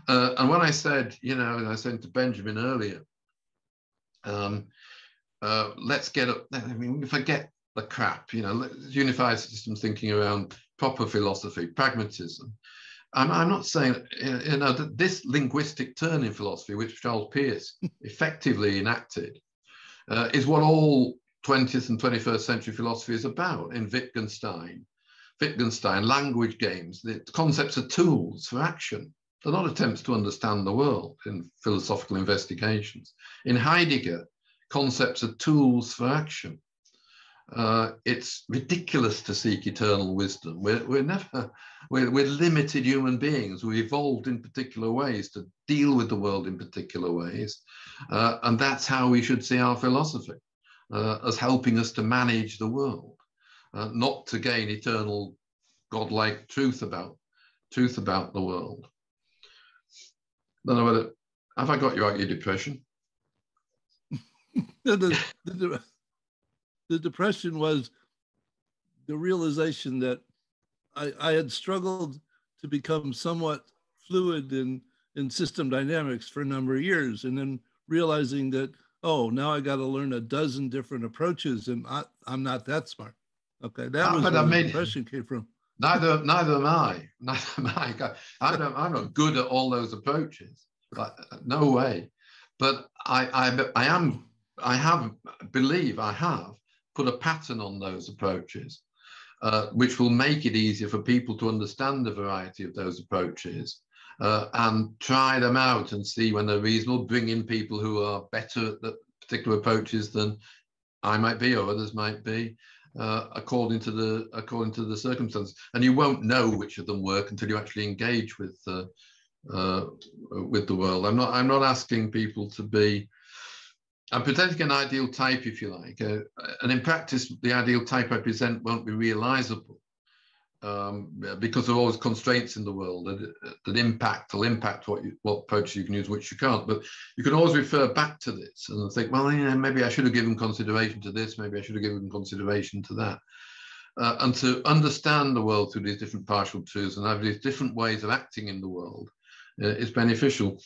Uh, and when I said, you know, I said to Benjamin earlier, um, uh, let's get up. I mean, forget the crap, you know, unified systems thinking around proper philosophy, pragmatism. I'm, I'm not saying, you know, that this linguistic turn in philosophy, which Charles Peirce effectively enacted, uh, is what all 20th and 21st century philosophy is about in Wittgenstein. Wittgenstein, language games, the concepts are tools for action. They're not attempts to understand the world in philosophical investigations. In Heidegger, concepts are tools for action. Uh, it's ridiculous to seek eternal wisdom. We're, we're never, we're, we're limited human beings. We evolved in particular ways to deal with the world in particular ways. Uh, and that's how we should see our philosophy uh, as helping us to manage the world, uh, not to gain eternal godlike truth about truth about the world. Don't know whether have I got you out your depression? the, the, the, the, depression was the realization that I, I had struggled to become somewhat fluid in, in system dynamics for a number of years, and then realizing that oh, now I got to learn a dozen different approaches, and I, am not that smart. Okay, that was where the made, depression came from. Neither, neither am I. Neither am I. I'm not, I'm not good at all those approaches. But no way. But I, I, I am. I have believe I have put a pattern on those approaches, uh, which will make it easier for people to understand the variety of those approaches uh, and try them out and see when they're reasonable, bring in people who are better at the particular approaches than I might be or others might be. Uh, according to the according to the circumstances, and you won't know which of them work until you actually engage with uh, uh, with the world. I'm not I'm not asking people to be. I'm presenting an ideal type, if you like, uh, and in practice, the ideal type I present won't be realizable um, because there are always constraints in the world that, that impact will impact what you, what approaches you can use, which you can't. But you can always refer back to this and think, well, you know, maybe I should have given consideration to this, maybe I should have given consideration to that. Uh, and to understand the world through these different partial truths and have these different ways of acting in the world uh, is beneficial.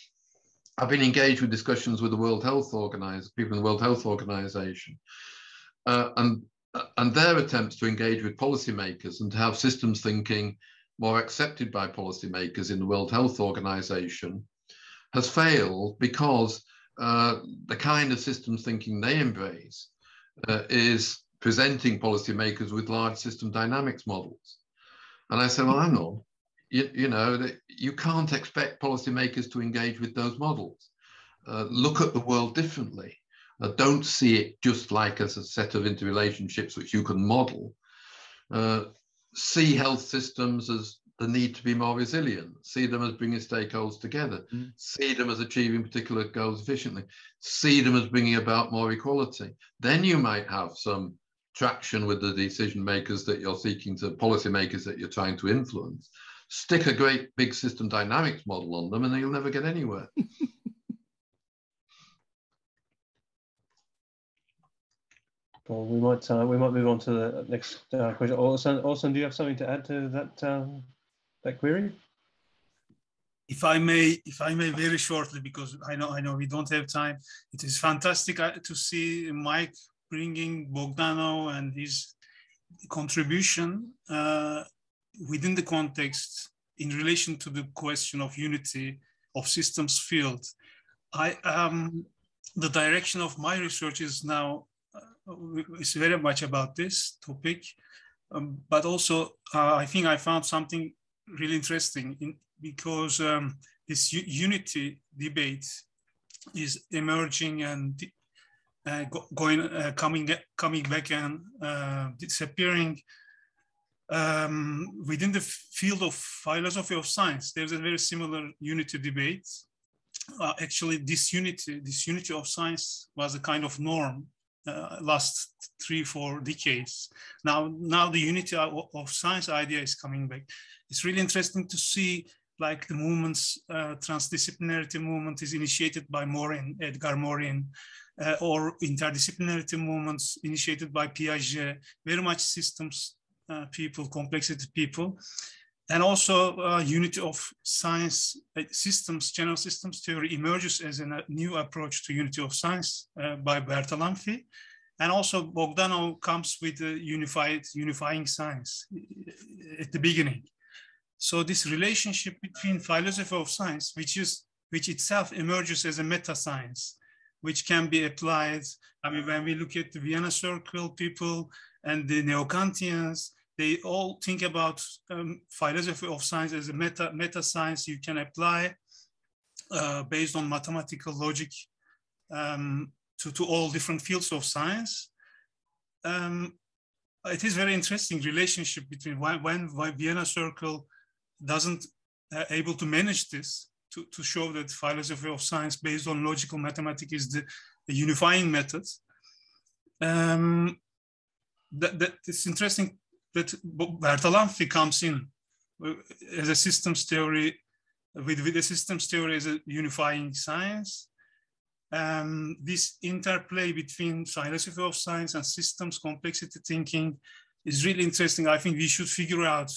I've been engaged with discussions with the World Health Organization, people in the World Health Organization, uh, and and their attempts to engage with policymakers and to have systems thinking more accepted by policymakers in the World Health Organization has failed because uh, the kind of systems thinking they embrace uh, is presenting policymakers with large system dynamics models. And I said, well, hang on, you, you know, that you can't expect policymakers to engage with those models. Uh, look at the world differently. Uh, don't see it just like as a set of interrelationships which you can model. Uh, see health systems as the need to be more resilient, see them as bringing stakeholders together, mm. see them as achieving particular goals efficiently, see them as bringing about more equality. Then you might have some traction with the decision makers that you're seeking to, policy makers that you're trying to influence. Stick a great big system dynamics model on them and you'll never get anywhere. Well, we might uh, we might move on to the next uh, question. Orsan, Orsan, do you have something to add to that um, that query? If I may, if I may, very shortly, because I know I know we don't have time. It is fantastic uh, to see Mike bringing Bogdanov and his contribution uh, within the context in relation to the question of unity of systems field. I um, the direction of my research is now is very much about this topic, um, but also uh, I think I found something really interesting in, because um, this unity debate is emerging and uh, going, uh, coming, coming back and uh, disappearing um, within the field of philosophy of science. There's a very similar unity debate. Uh, actually, this unity, this unity of science was a kind of norm uh, last three, four decades. Now, now the unity of, science idea is coming back. It's really interesting to see like the movements, uh, transdisciplinarity movement is initiated by Morin, Edgar Morin, uh, or interdisciplinarity movements initiated by Piaget, very much systems uh, people, complexity people, and also uh, unity of science uh, systems, general systems theory emerges as a new approach to unity of science uh, by Bertalanffy. And also Bogdanov comes with unified, unifying science at the beginning. So this relationship between philosophy of science, which is which itself emerges as a meta science, which can be applied. I mean, when we look at the Vienna Circle people and the Neo-Kantians, they all think about um, philosophy of science as a meta, meta science you can apply uh, based on mathematical logic um, to, to all different fields of science. Um, it is very interesting relationship between when, when Vienna Circle doesn't uh, able to manage this to, to show that philosophy of science based on logical mathematics is the, the unifying method. Um, that, that it's interesting that Bertalanffy comes in uh, as a systems theory, with, with the systems theory as a unifying science. Um, this interplay between philosophy of science and systems complexity thinking is really interesting. I think we should figure out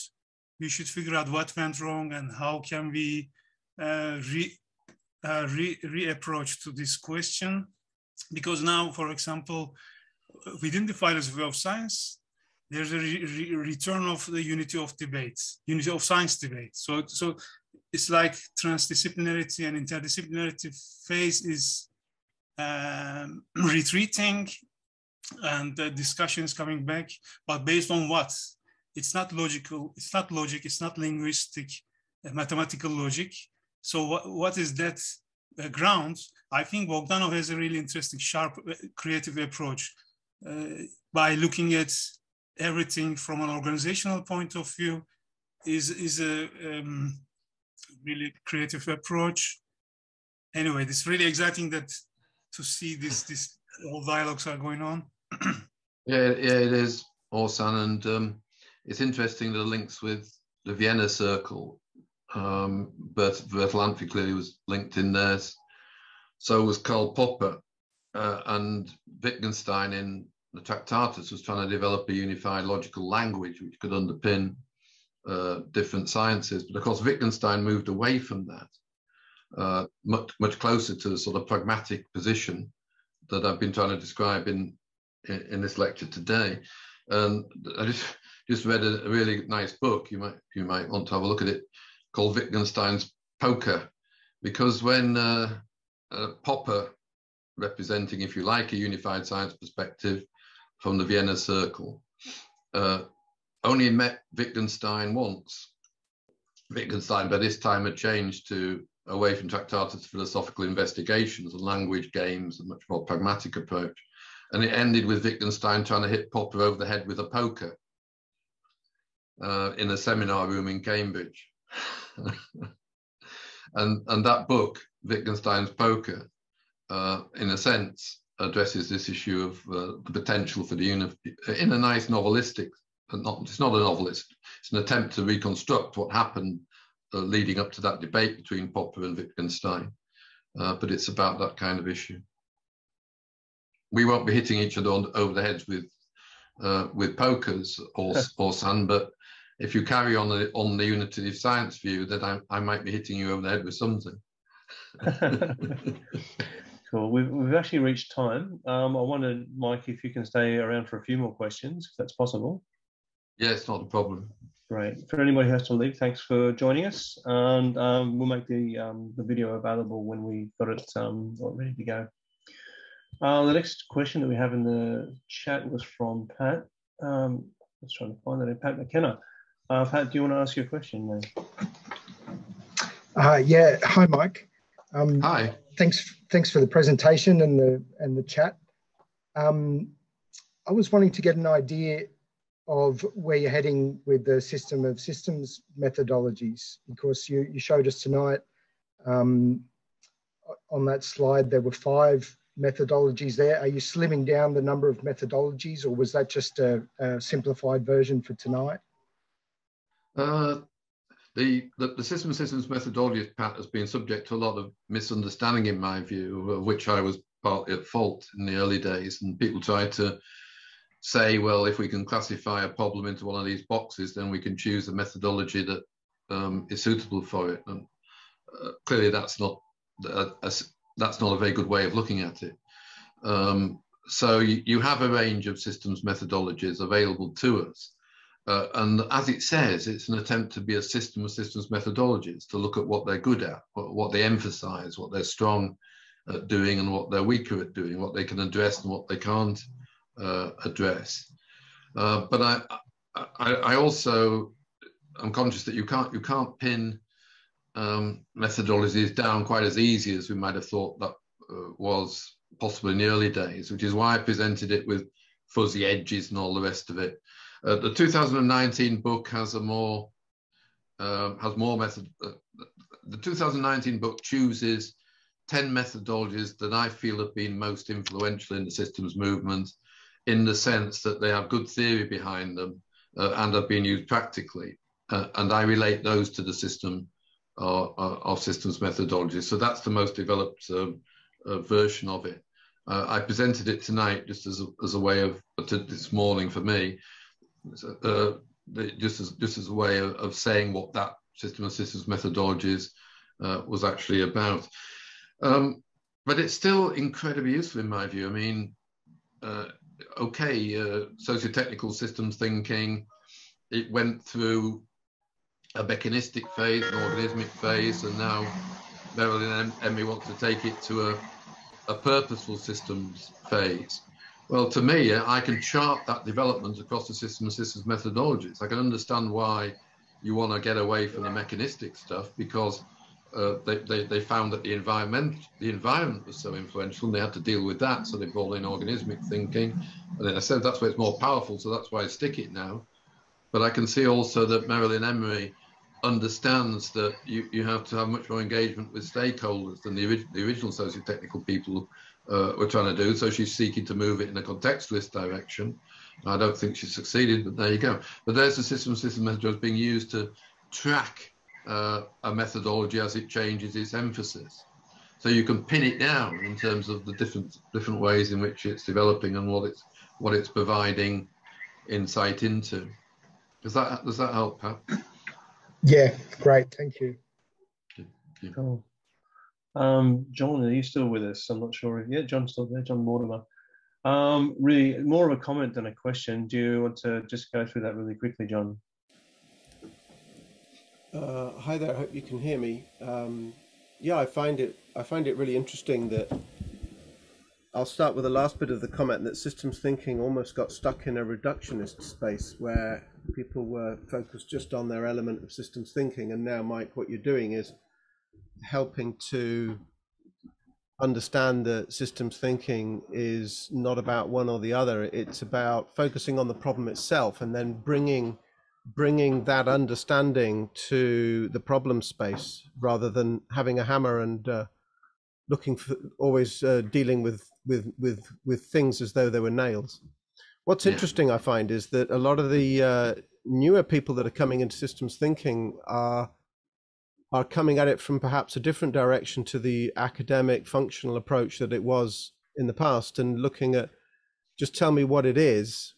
we should figure out what went wrong and how can we uh, re, uh, re, reapproach to this question. Because now, for example, within the philosophy of science, there's a re re return of the unity of debates, unity of science debate. So, so it's like transdisciplinarity and interdisciplinarity phase is um, retreating and the discussion is coming back, but based on what? It's not logical, it's not logic, it's not linguistic, uh, mathematical logic. So what, what is that uh, ground? I think Bogdanov has a really interesting, sharp, uh, creative approach uh, by looking at everything from an organizational point of view is, is a um, really creative approach. Anyway, it's really exciting that to see this, this all dialogues are going on. yeah, yeah, it is, Orsan, and um, it's interesting the links with the Vienna Circle um, Bert, clearly was linked in there. So was Karl Popper. Uh, and Wittgenstein in the Tractatus was trying to develop a unified logical language which could underpin uh, different sciences. But of course, Wittgenstein moved away from that, uh, much, much closer to the sort of pragmatic position that I've been trying to describe in, in, in this lecture today. And I just, just read a, really nice book. You might, you might want to have a look at it called Wittgenstein's Poker, because when uh, Popper, representing, if you like, a unified science perspective from the Vienna Circle, uh, only met Wittgenstein once. Wittgenstein, by this time, had changed to away from Tractatus philosophical investigations and language games, a much more pragmatic approach. And it ended with Wittgenstein trying to hit Popper over the head with a poker uh, in a seminar room in Cambridge. and and that book, Wittgenstein's Poker, uh, in a sense, addresses this issue of uh, the potential for the unif in a nice novelistic. Not, it's not a novelist. It's an attempt to reconstruct what happened uh, leading up to that debate between Popper and Wittgenstein. Uh, but it's about that kind of issue. We won't be hitting each other on, over the heads with uh, with pokers or or sand, but if you carry on the, on the unity of science view, then I, I might be hitting you over the head with something. cool. We've, we've actually reached time. Um, I wondered, Mike, if you can stay around for a few more questions, if that's possible. Yeah, it's not a problem. Great. For anybody who has to leave, thanks for joining us. And um, we'll make the, um, the video available when we got it um, ready to go. Uh, the next question that we have in the chat was from Pat. Um, let's try to find that. Pat McKenna. Uh, Pat, do you want to ask your question? Uh, yeah. Hi, Mike. Um, Hi. Thanks. Thanks for the presentation and the and the chat. Um, I was wanting to get an idea of where you're heading with the system of systems methodologies because you, you showed us tonight um, on that slide there were five methodologies there. Are you slimming down the number of methodologies or was that just a, a simplified version for tonight? Uh, the, the, the system systems methodology Pat has been subject to a lot of misunderstanding in my view, of which I was partly at fault in the early days. And people tried to say, well, if we can classify a problem into one of these boxes, then we can choose a methodology that um, is suitable for it. And uh, clearly, that's not a, a, that's not a very good way of looking at it. Um, so you, you, have a range of systems methodologies available to us. Uh, and as it says, it's an attempt to be a system of systems methodologies, to look at what they're good at, what, what they emphasize, what they're strong at doing and what they're weaker at doing, what they can address and what they can't uh, address. Uh, but I, I, I, also am conscious that you can't you can't pin um, methodologies down quite as easy as we might have thought that uh, was possible in the early days, which is why I presented it with fuzzy edges and all the rest of it. Uh, the 2019 book has a more uh, has more method. Uh, the 2019 book chooses 10 methodologies that I feel have been most influential in the systems movement in the sense that they have good theory behind them uh, and have been used practically. Uh, and I relate those to the system of systems methodology. So that's the most developed um, version of it. Uh, I presented it tonight just as a, as a way of, this morning for me, just, as, just as a way of, of, saying what that system of systems methodologies was actually about. Um, but it's still incredibly useful in my view. I mean, uh, okay, uh, socio-technical systems thinking, it went through a mechanistic phase, an organismic phase, and now Marilyn Emery wants to take it to a, a purposeful systems phase. Well, to me, I can chart that development across the system and systems methodologies. I can understand why you want to get away from the mechanistic stuff because uh, they, they, they, found that the environment the environment was so influential and they had to deal with that so they brought in organismic thinking and then I said that's why it's more powerful so that's why I stick it now but I can see also that Marilyn Emery understands that you, you have to have much more engagement with stakeholders than the, the original socio-technical people uh, were trying to do so she's seeking to move it in a contextualist direction I don't think she's succeeded but there you go but there's the system system methodology being used to track uh, a methodology as it changes its emphasis. So you can pin it down in terms of the different different ways in which it's developing and what it's what it's providing insight into. Does that does that help, Pat? Yeah, great. Thank you. Cool. Um, John, are you still with us? I'm not sure. Yeah, John's still there. John Mortimer. Um, really, more of a comment than a question. Do you want to just go through that really quickly, John? Uh, hi there. I hope you can hear me. Um, yeah, I find it. I find it really interesting that. I'll start with the last bit of the comment that systems thinking almost got stuck in a reductionist space where people were focused just on their element of systems thinking, and now, Mike, what you're doing is helping to understand that systems thinking is not about one or the other. It's about focusing on the problem itself and then bringing bringing that understanding to the problem space rather than having a hammer and uh, looking for always uh, dealing with with with with things as though they were nails. What's yeah. interesting, I find, is that a lot of the uh, newer people that are coming into systems thinking are are coming at it from perhaps a different direction to the academic functional approach that it was in the past, and looking at just tell me what it is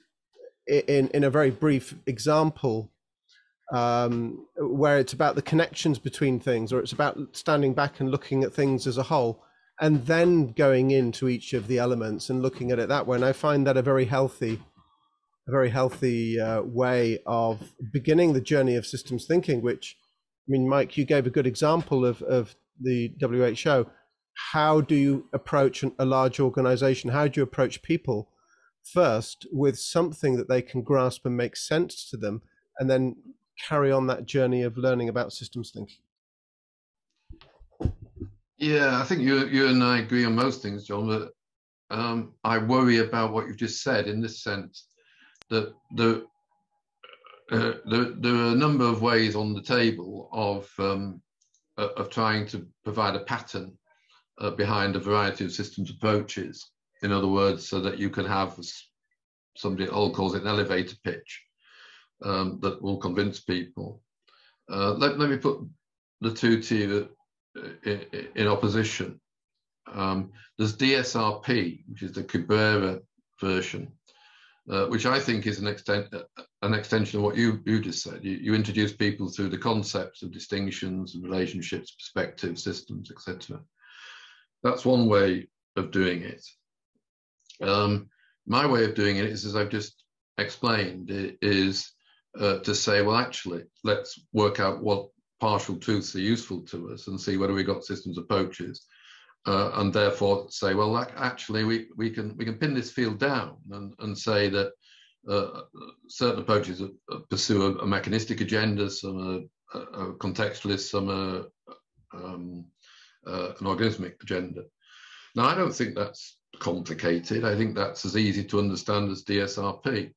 in in a very brief example um, where it's about the connections between things or it's about standing back and looking at things as a whole and then going into each of the elements and looking at it that way. And i find that a very healthy a very healthy uh, way of beginning the journey of systems thinking which i mean mike you gave a good example of, of the who how do you approach a large organization how do you approach people first with something that they can grasp and make sense to them, and then carry on that journey of learning about systems thinking. Yeah, I think you you and I agree on most things, John. But um, I worry about what you've just said in this sense that the uh, there, there are a number of ways on the table of um, of trying to provide a pattern uh, behind a variety of systems approaches. In other words, so that you can have somebody all calls it an elevator pitch um, that will convince people. Uh, let, let me put the two to you in, in opposition. Um, there's DSRP, which is the Cabrera version, uh, which I think is an, extent, an extension of what you, you just said. You, you introduce people through the concepts of distinctions, and relationships, perspectives, systems, etc. That's one way of doing it. Um, my way of doing it is, as I've just explained, is uh, to say, well, actually, let's work out what partial truths are useful to us and see whether we've got systems of approaches. Uh, and therefore say, well, actually, we, we can we can pin this field down and, and say that uh, certain approaches pursue a, a, mechanistic agenda, some are, are contextualist, some are um, uh, an organismic agenda. Now, I don't think that's complicated. I think that's as easy to understand as DSRP.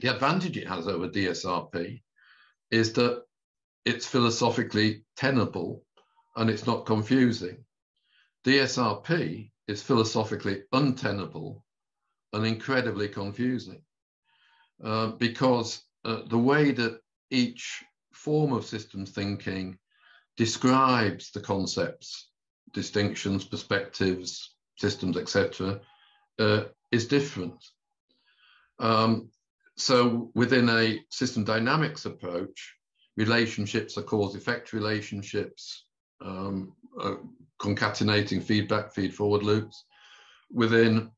The advantage it has over DSRP is that it's philosophically tenable and it's not confusing. DSRP is philosophically untenable and incredibly confusing uh, because uh, the way that each form of systems thinking describes the concepts, distinctions, perspectives, systems, etc., uh, is different. Um, so within a system dynamics approach, relationships are cause-effect relationships, um, uh, concatenating feedback, feed-forward loops. Within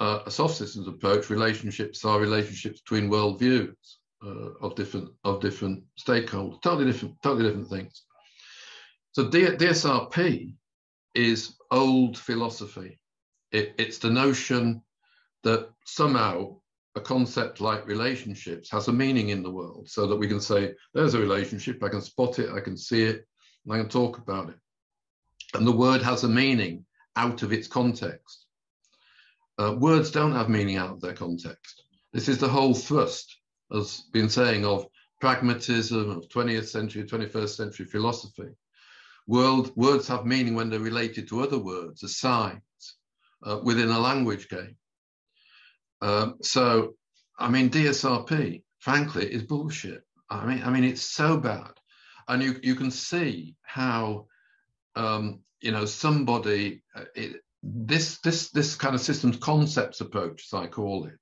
uh, a soft systems approach, relationships are relationships between worldviews uh, of different of different stakeholders, totally different, totally different things. So D DSRP is old philosophy. It, it's the notion that somehow a concept like relationships has a meaning in the world so that we can say, there's a relationship, I can spot it, I can see it, and I can talk about it. And the word has a meaning out of its context. Uh, words don't have meaning out of their context. This is the whole thrust, as been saying, of pragmatism, of 20th century, 21st century philosophy. World, words have meaning when they're related to other words, as signs, uh, within a language game. Um, so, I mean, DSRP, frankly, is bullshit. I mean, I mean, it's so bad, and you you can see how, um, you know, somebody uh, it, this this this kind of systems concepts approach, as I call it,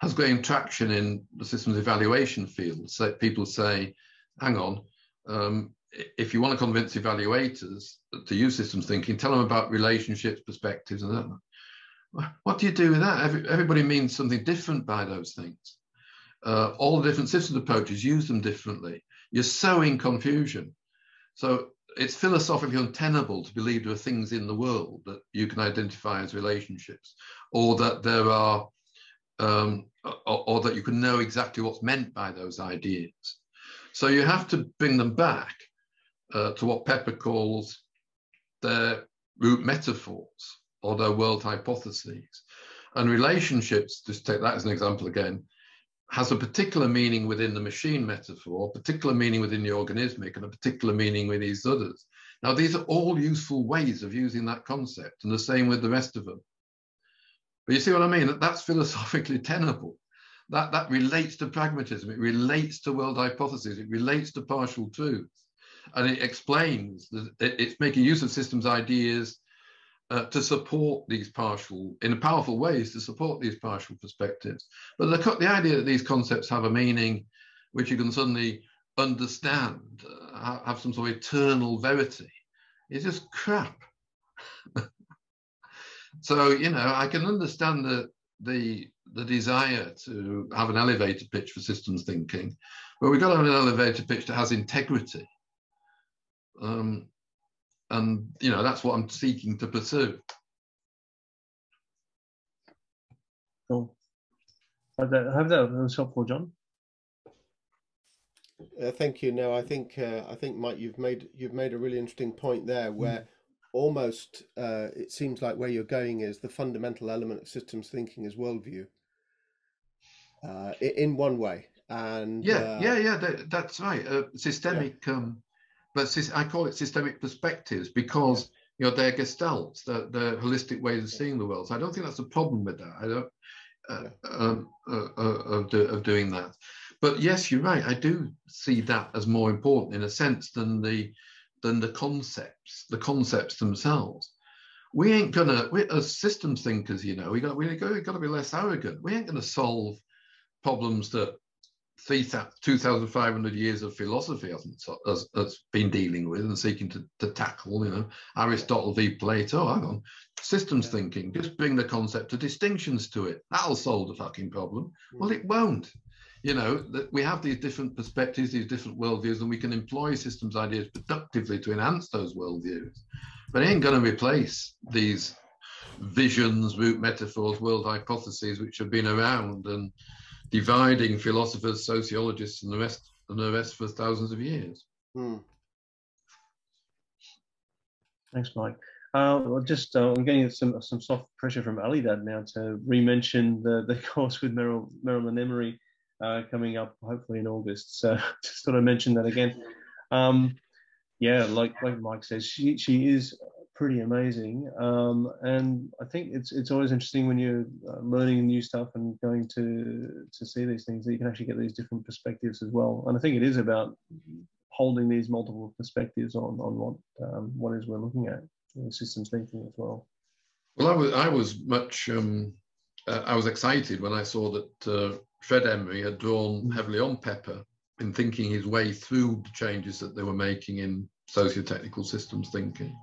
has gained traction in the systems evaluation field. So people say, hang on, um, if you want to convince evaluators to use systems thinking, tell them about relationships, perspectives, and that. What do you do with that? Every, everybody means something different by those things. Uh, all the different systems approaches use them differently. You're sowing confusion. So it's philosophically untenable to believe there are things in the world that you can identify as relationships, or that there are, um, or, or that you can know exactly what's meant by those ideas. So you have to bring them back uh, to what Pepper calls their root metaphors or their world hypotheses. And relationships, just take that as an example again, has a particular meaning within the machine metaphor, a particular meaning within the organismic, and a particular meaning with these others. Now, these are all useful ways of using that concept, and the same with the rest of them. But you see what I mean? That that's philosophically tenable. That, that relates to pragmatism, it relates to world hypotheses, it relates to partial truths and it explains that it's making use of systems ideas uh, to support these partial, in a powerful ways, to support these partial perspectives. But the, the idea that these concepts have a meaning which you can suddenly understand, uh, have some sort of eternal verity, is just crap. so, you know, I can understand the, the, the desire to have an elevator pitch for systems thinking, but we've got to have an elevator pitch that has integrity um, and you know that's what I'm seeking to pursue. Cool. Have that, have that was helpful, John. Uh, thank you. No, I think uh, I think Mike, you've made you've made a really interesting point there, where almost uh, it seems like where you're going is the fundamental element of systems thinking is worldview uh, in one way and yeah uh, yeah yeah that, that's right uh, systemic yeah. um but i call it systemic perspectives because you know they're gestalts they're, they're, holistic ways of seeing the world. So i don't think that's a problem with that. I don't uh, um, uh, uh, of, do, of doing that. But yes you're right. I do see that as more important in a sense than the than the concepts, the concepts themselves. We ain't gonna, we, as systems thinkers, you know, we got we got, we got to be less arrogant. We ain't gonna solve problems that 2,500 years of philosophy hasn't has, has been dealing with and seeking to, to tackle. You know, Aristotle v. Plato. Hang on, systems thinking. Just bring the concept of distinctions to it. That'll solve the fucking problem. Hmm. Well, it won't you know, that we have these different perspectives, these different worldviews, and we can employ systems ideas productively to enhance those worldviews. But it ain't going to replace these visions, root metaphors, world hypotheses, which have been around and dividing philosophers, sociologists, and the rest and the rest for thousands of years. Hmm. Thanks, Mike. Uh, just uh, I'm getting some some soft pressure from Ali Alidad now to re-mention the the course with Meryl, Marilyn Emery uh, coming up hopefully in August. So just thought I'd mention that again. Um, yeah, like like Mike says, she she is pretty amazing, um, and I think it's it's always interesting when you're uh, learning new stuff and going to to see these things that you can actually get these different perspectives as well. And I think it is about holding these multiple perspectives on on what um, what is we're looking at, systems thinking as well. Well, I was I was much um, uh, I was excited when I saw that uh, Fred Emery had drawn mm. heavily on Pepper in thinking his way through the changes that they were making in socio-technical systems thinking.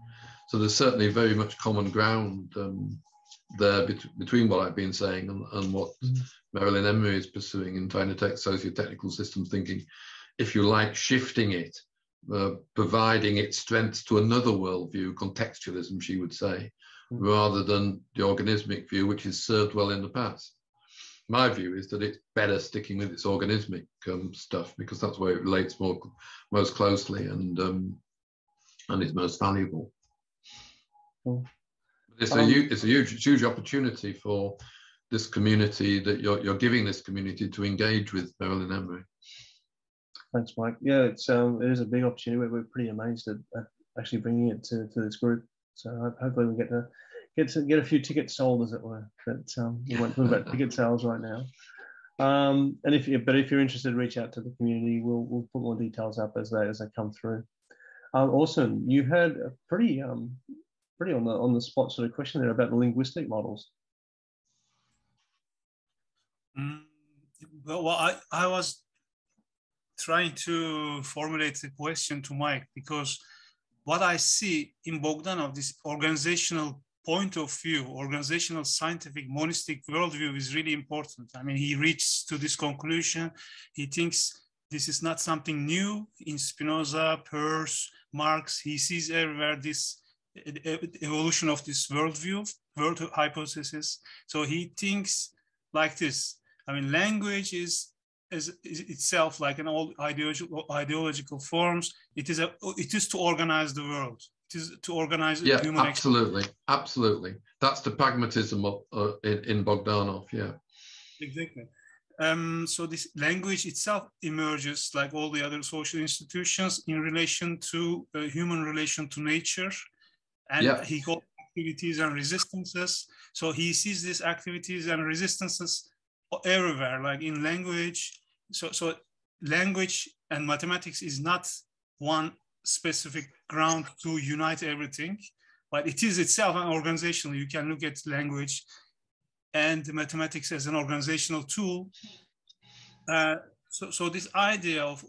So there's certainly very much common ground um, there bet- between what I've been saying and, and what mm. Marilyn Emery is pursuing in trying to take socio-technical systems thinking, if you like, shifting it, uh, providing its strength to another worldview, contextualism, she would say, mm. rather than the organismic view, which has served well in the past my view is that it's better sticking with its organismic um, stuff because that's where it relates more most closely and um, and is most valuable. It's um, a it's a huge huge opportunity for this community that you're you're giving this community to engage with Marilyn Emery. Thanks, Mike. Yeah, it's um, it is a big opportunity. We're, we're pretty amazed at, at actually bringing it to, to this group. So hopefully we get to get to get a few tickets sold, as it were. But um, we won't talk about ticket sales right now. Um, and if you, but if you're interested, reach out to the community. We'll we'll put more details up as they as they come through. Uh, awesome. You had a pretty um pretty on the on the spot sort of question there about the linguistic models. Mm, well, I I was trying to formulate the question to Mike because what I see in Bogdanov, this organizational point of view, organizational, scientific, monistic worldview is really important. I mean, he reaches to this conclusion. He thinks this is not something new in Spinoza, Peirce, Marx. He sees everywhere this evolution of this worldview, world hypothesis. So he thinks like this. I mean, language is, is, is itself like an old ideological, ideological forms. It is a, it is to organize the world It is to organize yeah absolutely absolutely that's the pragmatism of uh, in, in bogdanov yeah exactly um, so this language itself emerges like all the other social institutions in relation to uh, human relation to nature and yeah. he calls activities and resistances so he sees these activities and resistances everywhere like in language so so language and mathematics is not one specific ground to unite everything, but it is itself an organizational. You can look at language and mathematics as an organizational tool. Uh, so, so this idea of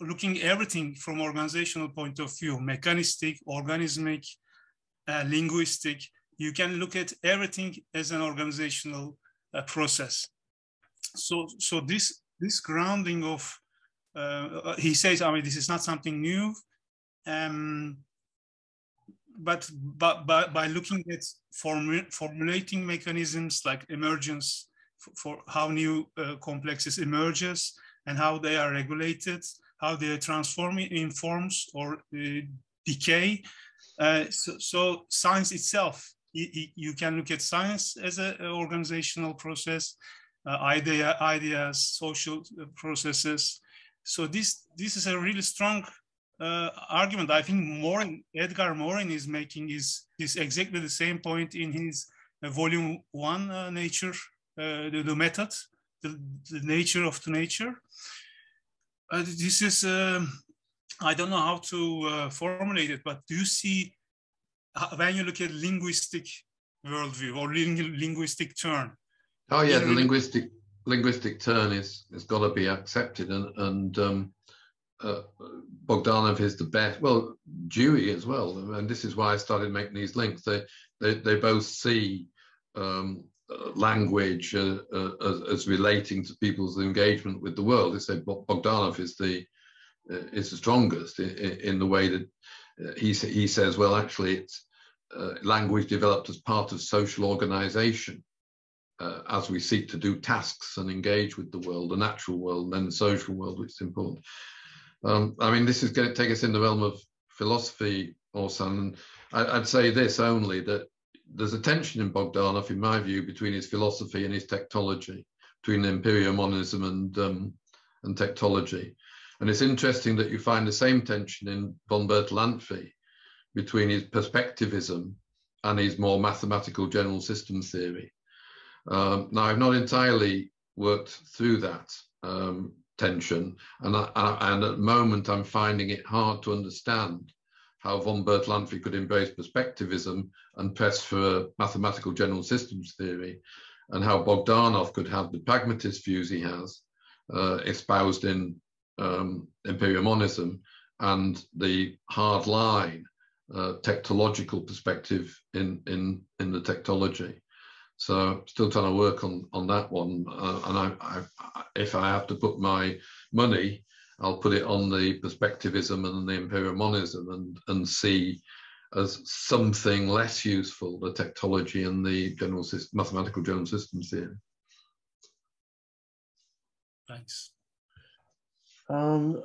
looking everything from organizational point of view, mechanistic, organismic, uh, linguistic, you can look at everything as an organizational uh, process. So, so this this grounding of uh, he says, I mean, this is not something new. Um, but, but, by looking at form, formulating mechanisms like emergence for, how new uh, complexes emerges and how they are regulated, how they are transforming in forms or uh, decay, Uh, so, so, science itself, you, you, can look at science as an organizational process, uh, idea, ideas, social processes. So this this is a really strong uh, argument. I think Morin, Edgar Morin is making is is exactly the same point in his uh, volume one uh, nature, uh, the, the, method, the, the, nature of the nature. Uh, this is um, I don't know how to uh, formulate it, but do you see when you look at linguistic worldview or ling linguistic turn? Oh yeah, the linguistic linguistic turn is has got to be accepted, and and um, uh, Bogdanov is the best. Well, Dewey as well, and this is why I started making these links. They they, they both see um, uh, language uh, uh, as, as, relating to people's engagement with the world. They say Bogdanov is the uh, is the strongest in, the way that uh, he he says. Well, actually, it's language developed as part of social organization. as we seek to do tasks and engage with the world, the natural world, then the social world, which is important. Um, I mean, this is going to take us in the realm of philosophy, Orsan. I'd say this only that there's a tension in Bogdanov, in my view, between his philosophy and his tektology, between empirio-monism and um, and tektology. And it's interesting that you find the same tension in von Bertalanffy between his perspectivism and his more mathematical general systems theory. Um, now, I've not entirely worked through that. Um, tension. And, I, and at the moment, I'm finding it hard to understand how von Bertalanffy could embrace perspectivism and press for mathematical general systems theory, and how Bogdanov could have the pragmatist views he has uh, espoused in um, monism and the hard line uh, tektological perspective in, in, in the tektology. So still trying to work on on that one. Uh, and I, I, if I have to put my money, I'll put it on the perspectivism and the empirio-monism and and see as something less useful the tektology and the general system, mathematical general systems theory. Thanks. Um,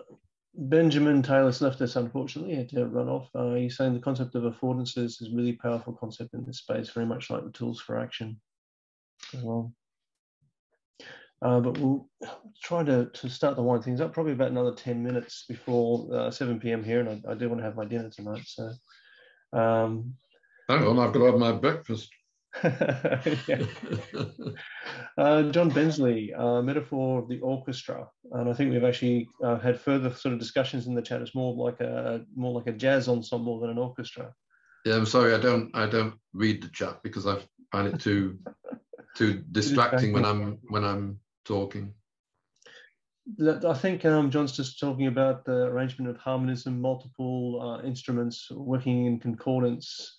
Benjamin Taylor's left us, unfortunately, he had to run off. Uh, he's saying the concept of affordances is a really powerful concept in this space, very much like the tools for action as well. Uh, but we'll try to, to start the wind things up, probably about another 10 minutes before uh, 7 p.m. here, and I, I, do want to have my dinner tonight. So, um, hang on, I've got to have my breakfast. uh, John Bensley, uh, metaphor of the orchestra, and I think we've actually uh, had further sort of discussions in the chat. It's more like a more like a jazz ensemble than an orchestra. Yeah, I'm sorry, I don't I don't read the chat because I find it too too distracting when I'm when I'm talking. I think um, John's just talking about the arrangement of harmonism, multiple uh, instruments working in concordance,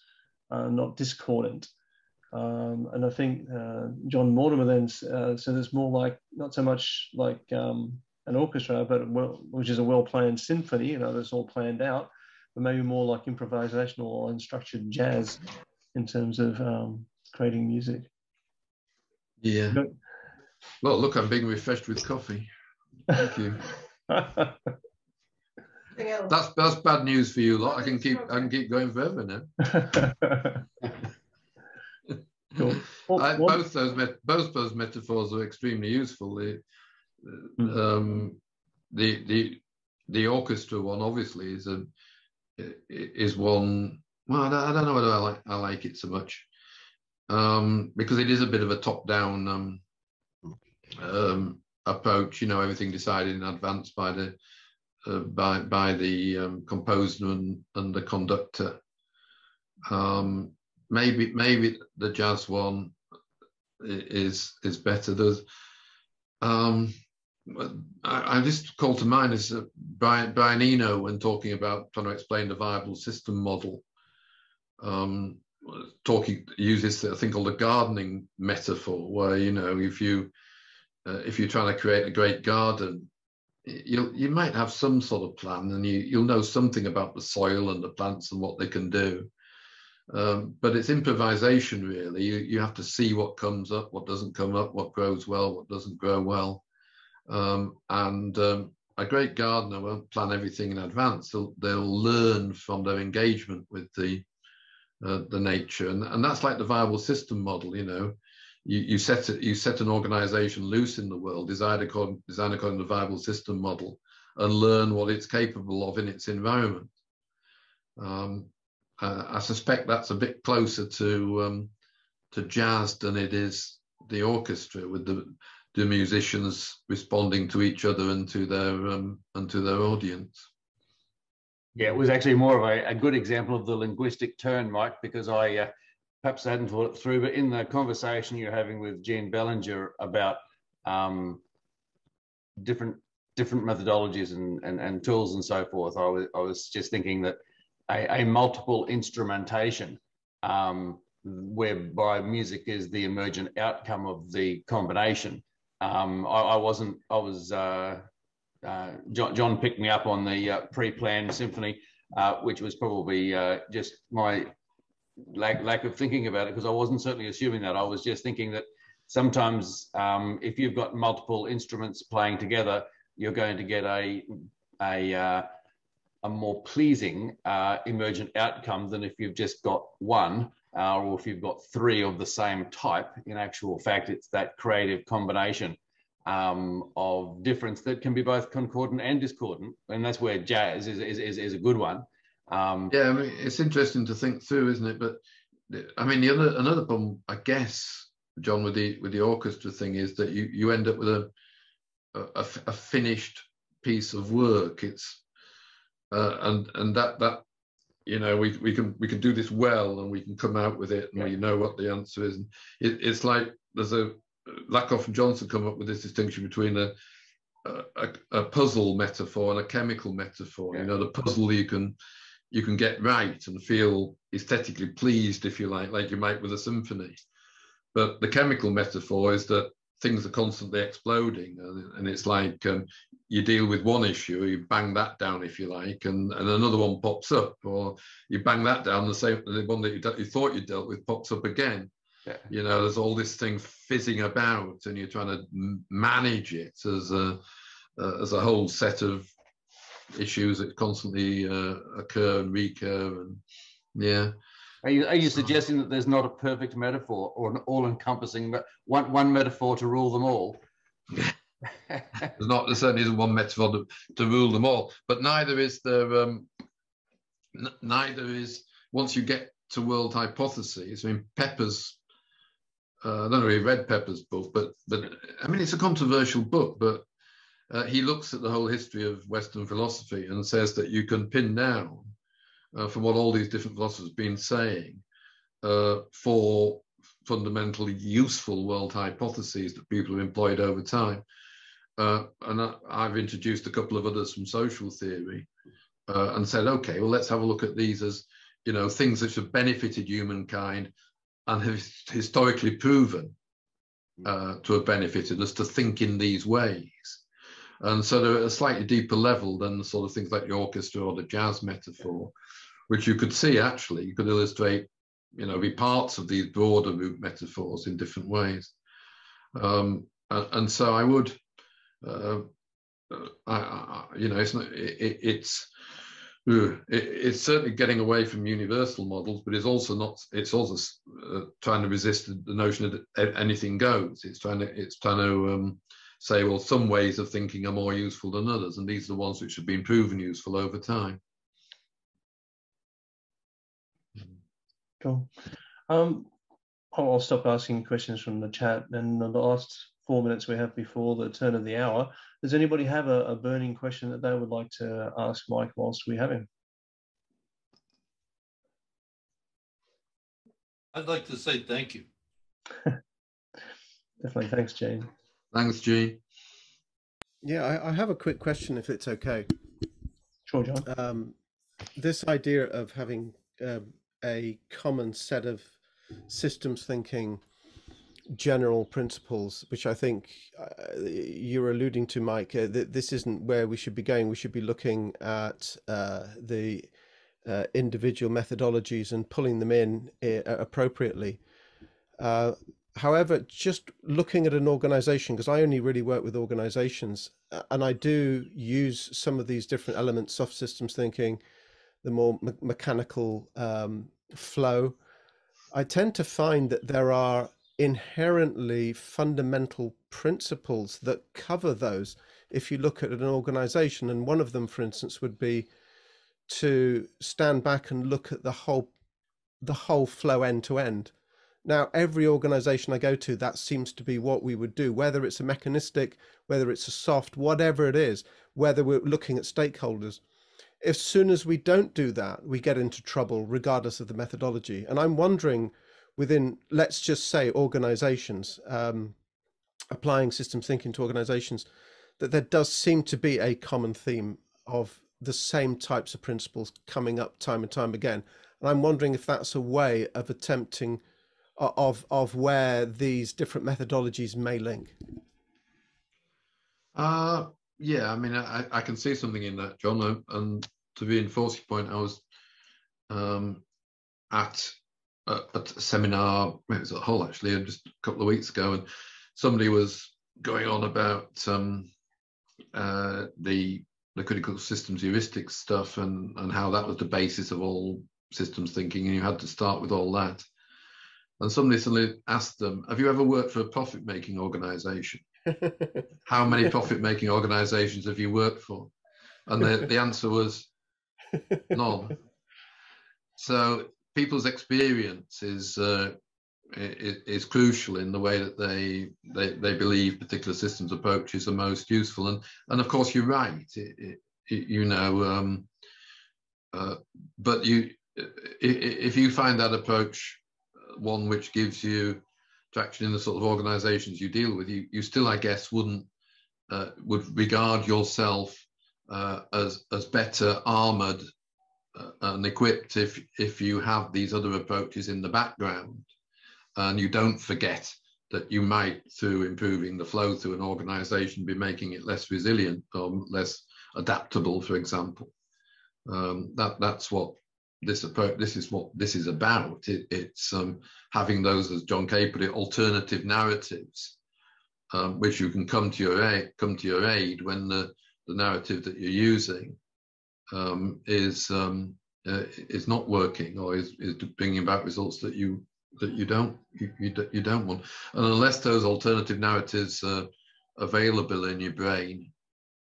uh, not discordant. Um, and I think uh, John Mortimer then uh, said it's more like not so much like um, an orchestra, but well, which is a well-planned symphony, you know, that's all planned out, but maybe more like improvisational or unstructured jazz in terms of um, creating music. Yeah. well, look, I'm being refreshed with coffee. Thank you. that's that's bad news for you lot. I can keep I can keep going forever now. Cool. I, both those both those metaphors are extremely useful. The, mm. um, the the the orchestra one obviously is a is one. Well, I don't know whether I like I like it so much um, because it is a bit of a top-down um, um, approach. You know, everything decided in advance by the uh, by by the um, composer and, and the conductor. Um, maybe maybe the jazz one is is better. There's um, I, I, just call to mind is uh, Brian, Brian Eno when talking about trying to explain the viable system model. Um, talking uses a thing called a gardening metaphor, where you know if you uh, if you're trying to create a great garden, you you might have some sort of plan, and you you'll know something about the soil and the plants and what they can do. Um, but it's improvisation, really. You you have to see what comes up, what doesn't come up, what grows well, what doesn't grow well, um, and um, a great gardener won't plan everything in advance. They'll, they'll learn from their engagement with the uh, the nature, and, and that's like the viable system model. You know, you, you set it, you set an organization loose in the world, design according, design according to the viable system model, and learn what it's capable of in its environment. Um, uh, I suspect that's a bit closer to um, to jazz than it is the orchestra, with the the musicians responding to each other and to their um, and to their audience. Yeah, it was actually more of a, a good example of the linguistic turn, Mike, because I uh, perhaps hadn't thought it through, but in the conversation you're having with Gene Bellinger about um, different different methodologies and, and, and tools and so forth, I was, I was just thinking that a, a multiple instrumentation um, whereby music is the emergent outcome of the combination. Um, I, I, wasn't, I was, uh, uh, John, John, picked me up on the uh, pre-planned symphony, uh, which was probably uh, just my lack, lack of thinking about it because I wasn't certainly assuming that. I was just thinking that sometimes um, if you've got multiple instruments playing together, you're going to get a, a, uh, a more pleasing uh, emergent outcome than if you've just got one uh, or if you've got three of the same type. In actual fact, it's that creative combination um, of difference that can be both concordant and discordant. And that's where jazz is, is, is, is a good one. Um, yeah, I mean, it's interesting to think through, isn't it? But I mean, the other another problem, I guess, John, with the with the orchestra thing is that you you end up with a a, a finished piece of work. It's uh, and and that that you know we we can we can do this well and we can come out with it and yeah. we know what the answer is. And it, it's like there's a Lakoff and Johnson come up with this distinction between a a, a puzzle metaphor and a chemical metaphor. Yeah. You know, the puzzle you can you can get right and feel aesthetically pleased, if you like, like you might with a symphony. But the chemical metaphor is that things are constantly exploding, and, and it's like um, you deal with one issue, you bang that down, if you like, and, and another one pops up, or you bang that down, the same the one that you, you thought you dealt with pops up again. Yeah. You know, there's all this thing fizzing about, and you're trying to manage it as a uh, as a whole set of issues that constantly uh, occur and recur and yeah are you, are you suggesting that there's not a perfect metaphor or an all-encompassing one, one metaphor to rule them all? There's not there certainly isn't one metaphor to, to rule them all but neither is there um, neither is once you get to world hypotheses i mean pepper's uh, I don't know if you read Pepper's book, but but I mean it's a controversial book, but uh, he looks at the whole history of Western philosophy and says that you can pin down uh, from what all these different philosophers have been saying uh, four fundamentally useful world hypotheses that people have employed over time. Uh, and I, have introduced a couple of others from social theory uh, and said, okay, well, let's have a look at these as, you know, things that have benefited humankind and have historically proven uh, to have benefited us to think in these ways. And so they're at a slightly deeper level than the sort of things like the orchestra or the jazz metaphor, which you could see actually, you could illustrate, you know, be parts of these broader root metaphors in different ways. Um, and, and, so I would, uh, I, I, you know, it's, it, it's, it's certainly getting away from universal models, but it's also not. It's also uh, trying to resist the notion that anything goes. It's trying to. It's trying to um, say, well, some ways of thinking are more useful than others, and these are the ones which have been proven useful over time. Cool. Um, I'll stop asking questions from the chat. And the last four minutes we have before the turn of the hour, does anybody have a, a burning question that they would like to ask Mike whilst we have him? I'd like to say thank you. Definitely. Thanks, Jane. Thanks, G. Yeah, I, I, have a quick question, if it's okay. Sure, John. Um, this idea of having uh, a common set of systems thinking general principles, which I think uh, you're alluding to, Mike, uh, this isn't where we should be going. We should be looking at uh, the uh, individual methodologies and pulling them in uh, appropriately. however, just looking at an organization, because I only really work with organizations, and I do use some of these different elements, soft systems thinking, the more me mechanical um, flow, I tend to find that there are inherently fundamental principles that cover those if you look at an organization. And one of them, for instance, would be to stand back and look at the whole the whole flow end to end. Now, every organization I go to, that seems to be what we would do, whether it's a mechanistic, whether it's a soft, whatever it is, whether we're looking at stakeholders as soon as we don't do that, we get into trouble regardless of the methodology. And I'm wondering within, let's just say, organizations, um, applying systems thinking to organizations, that there does seem to be a common theme of the same types of principles coming up time and time again. And I'm wondering if that's a way of attempting of of where these different methodologies may link. Uh, yeah, I mean, I, I can see something in that, John. And to reinforce your point, I was um, at, a, at a seminar, it was at Hull actually, just a couple of weeks ago, and somebody was going on about um, uh, the the critical systems heuristics stuff and and how that was the basis of all systems thinking, and you had to start with all that. And somebody suddenly asked them, "Have you ever worked for a profit making organization?" How many profit making organizations have you worked for? And the, the answer was none. So people's experience is, uh, is, is crucial in the way that they, they, they believe particular systems approaches are most useful. And, and of course, you're right. It, it, you know, um, uh, but you, if you find that approach one which gives you traction in the sort of organizations you deal with, you, you still, I guess, wouldn't uh, would regard yourself uh, as as better armored uh, and equipped if if you have these other approaches in the background, and you don't forget that you might, through improving the flow through an organization, be making it less resilient or less adaptable, for example. Um, that that's what this approach, this is what this is about. It, it's um, having those, as John Kay put it, alternative narratives, um, which you can come to your aid, come to your aid when the, the narrative that you're using um, is um, uh, is not working or is, is bringing about results that you that you don't you, you, you don't want. And unless those alternative narratives are available in your brain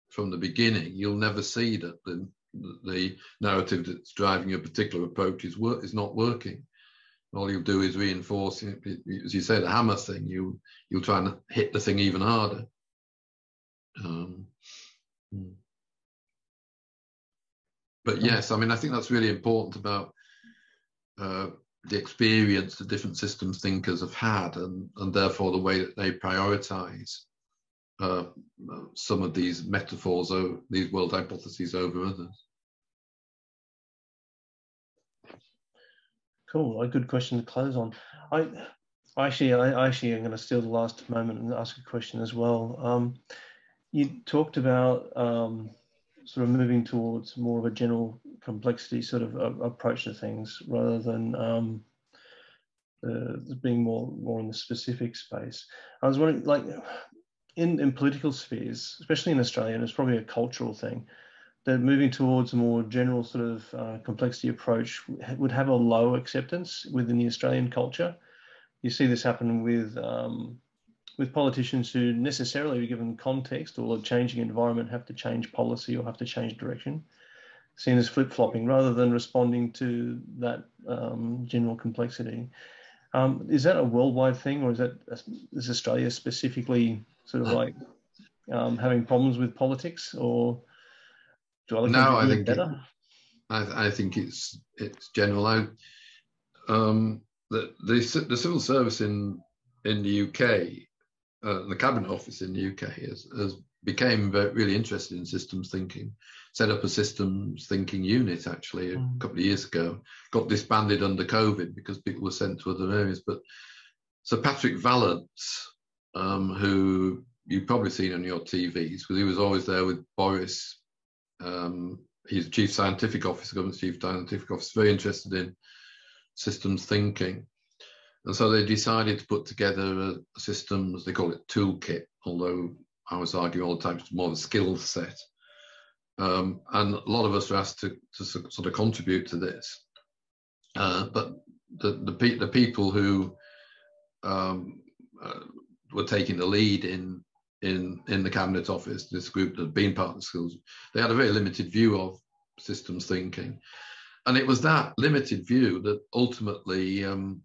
from the beginning, you'll never see that the the narrative that's driving a particular approach is work is not working. All you'll do is reinforce, as you say, the hammer thing. You you'll try and hit the thing even harder. Um, hmm. but yes, I mean, I think that's really important about uh, the experience the different systems thinkers have had, and and therefore the way that they prioritize uh, some of these metaphors, or these world hypotheses over others. Cool, a good question to close on. I actually, I actually am going to steal the last moment and ask a question as well. Um, you talked about um, sort of moving towards more of a general complexity sort of uh, approach to things rather than um, uh, being more more in the specific space. I was wondering, like, in, in political spheres, especially in Australia, and it's probably a cultural thing, that moving towards a more general sort of uh, complexity approach would have a low acceptance within the Australian culture. You see this happen with um, with politicians who necessarily, given context or a changing environment, have to change policy or have to change direction, seen as flip flopping rather than responding to that um, general complexity. Um, is that a worldwide thing, or is that is Australia specifically sort of like um, having problems with politics, or do other no, I think better? It, I, I, think it's it's general. I, um, the, the the civil service in in the UK, uh, the cabinet office in the UK has, has became really interested in systems thinking. Set up a systems thinking unit actually a mm. couple of years ago. Got disbanded under COVID because people were sent to other areas. But so Patrick Vallance, um, who you've probably seen on your TVs, because he was always there with Boris. Um, he's chief scientific officer, government chief scientific officer, very interested in systems thinking. And so they decided to put together a system, as they call it, toolkit, although I was arguing all the time it's more of a skill set. Um, and a lot of us were asked to, to sort of contribute to this. Uh, but the, the, pe the, people who um, uh, were taking the lead in, in, in the Cabinet Office, this group that had been part of the skills, they had a very limited view of systems thinking. And it was that limited view that ultimately um,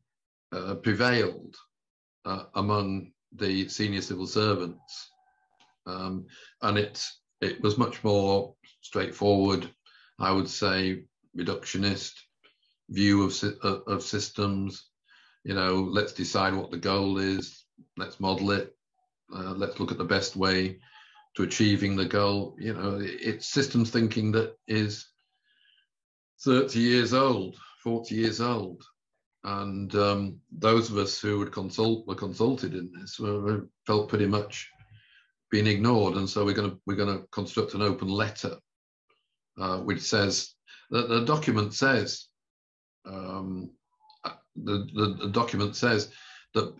uh, prevailed uh, among the senior civil servants. Um, and it, it was much more straightforward, I would say, reductionist view of, of systems. You know, let's decide what the goal is, let's model it, uh, let's look at the best way to achieving the goal. You know, it's systems thinking that is 30 years old, 40 years old. And um, those of us who would consult were consulted in this were, felt pretty much being ignored. And so we're going to we're going to construct an open letter, uh, which says that the document says um, the, the, the document says that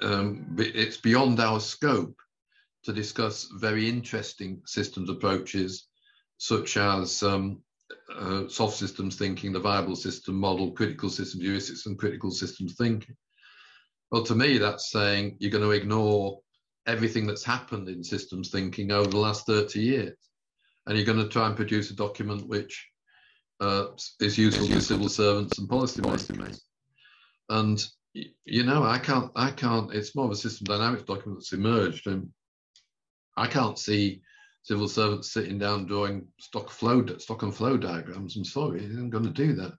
um, it's beyond our scope to discuss very interesting systems approaches such as um, uh, soft systems thinking, the viable system model, critical systems heuristics, and critical systems thinking. Well, to me, that's saying you're going to ignore everything that's happened in systems thinking over the last 30 years. And you're going to try and produce a document which uh, is useful to civil servants and policymakers. And you know, I can't, I can't. It's more of a system dynamics document that's emerged, and I can't see civil servants sitting down drawing stock flow stock and flow diagrams. I'm sorry, I'm going to do that.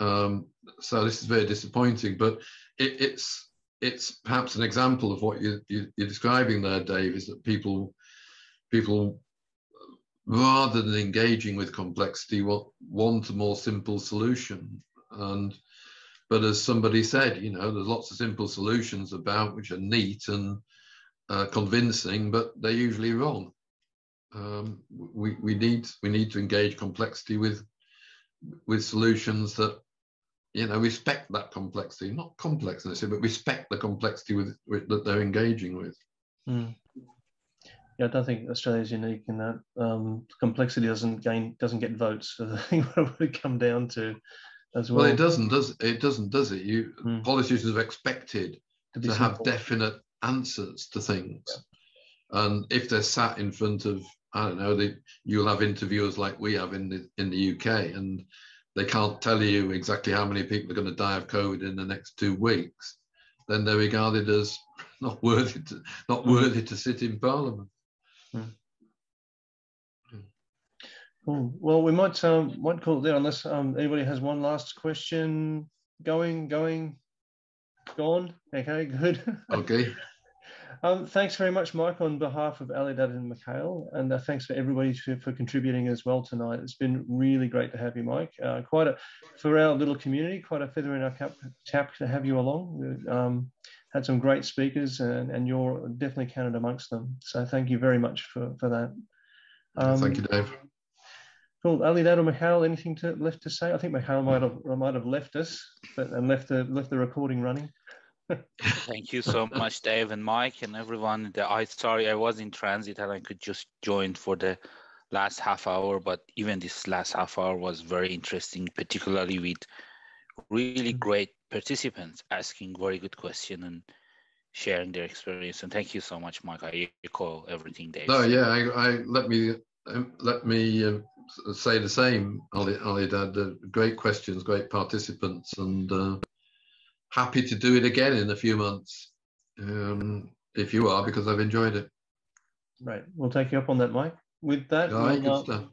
Um, so this is very disappointing, but it, it's it's perhaps an example of what you, you, you're describing there, Dave. Is that people people rather than engaging with complexity want, want a more simple solution and but as somebody said you know there's lots of simple solutions about which are neat and uh, convincing but they're usually wrong. Um, we, we need we need to engage complexity with with solutions that you know respect that complexity not complex necessarily but respect the complexity with, with that they're engaging with. Mm. yeah i don't think australia is unique in that um, complexity doesn't gain doesn't get votes. So the thing would come down to as well well it doesn't does it it doesn't does it you mm. politicians have expected to, to have definite answers to things yeah. and if they're sat in front of I don't know, they, you'll have interviewers like we have in the in the UK, and they can't tell you exactly how many people are going to die of COVID in the next two weeks. Then they're regarded as not worthy to not hmm. worthy to sit in Parliament. Hmm. Cool. Well, we might um, might call it there unless um, anybody has one last question. Going, going, gone. Okay, good. Okay. Um, thanks very much, Mike, on behalf of Alidad and Mikhail, and uh, thanks for everybody to, for contributing as well tonight. It's been really great to have you, Mike. Uh, quite a for our little community, quite a feather in our cap, cap to have you along. Um, had some great speakers, and, and you're definitely counted amongst them. So thank you very much for for that. Um, thank you, Dave. Cool. Alidad or Mikhail, anything to, left to say? I think Mikhail might have might have left us, but and left the left the recording running. Thank you so much, Dave and Mike and everyone. The, I sorry I was in transit and I could just join for the last half hour, but even this last half hour was very interesting, particularly with really mm-hmm. great participants asking very good question and sharing their experience. And thank you so much, Mike. I echo everything Dave. No, yeah, I, I let me um, let me uh, say the same, Ali, Alidad. Uh, great questions, great participants, and uh, happy to do it again in a few months um, if you are, because I've enjoyed it. Right. We'll take you up on that, Mike. With that, we'll, uh,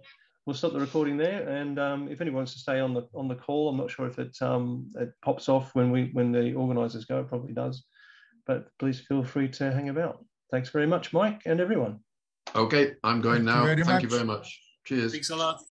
we'll, stop the recording there. And um, if anyone wants to stay on the on the call, I'm not sure if it um, it pops off when we when the organisers go. It probably does. But please feel free to hang about. Thanks very much, Mike, and everyone. Okay, I'm going Thank now. You Thank much. you very much. Cheers. Thanks a lot.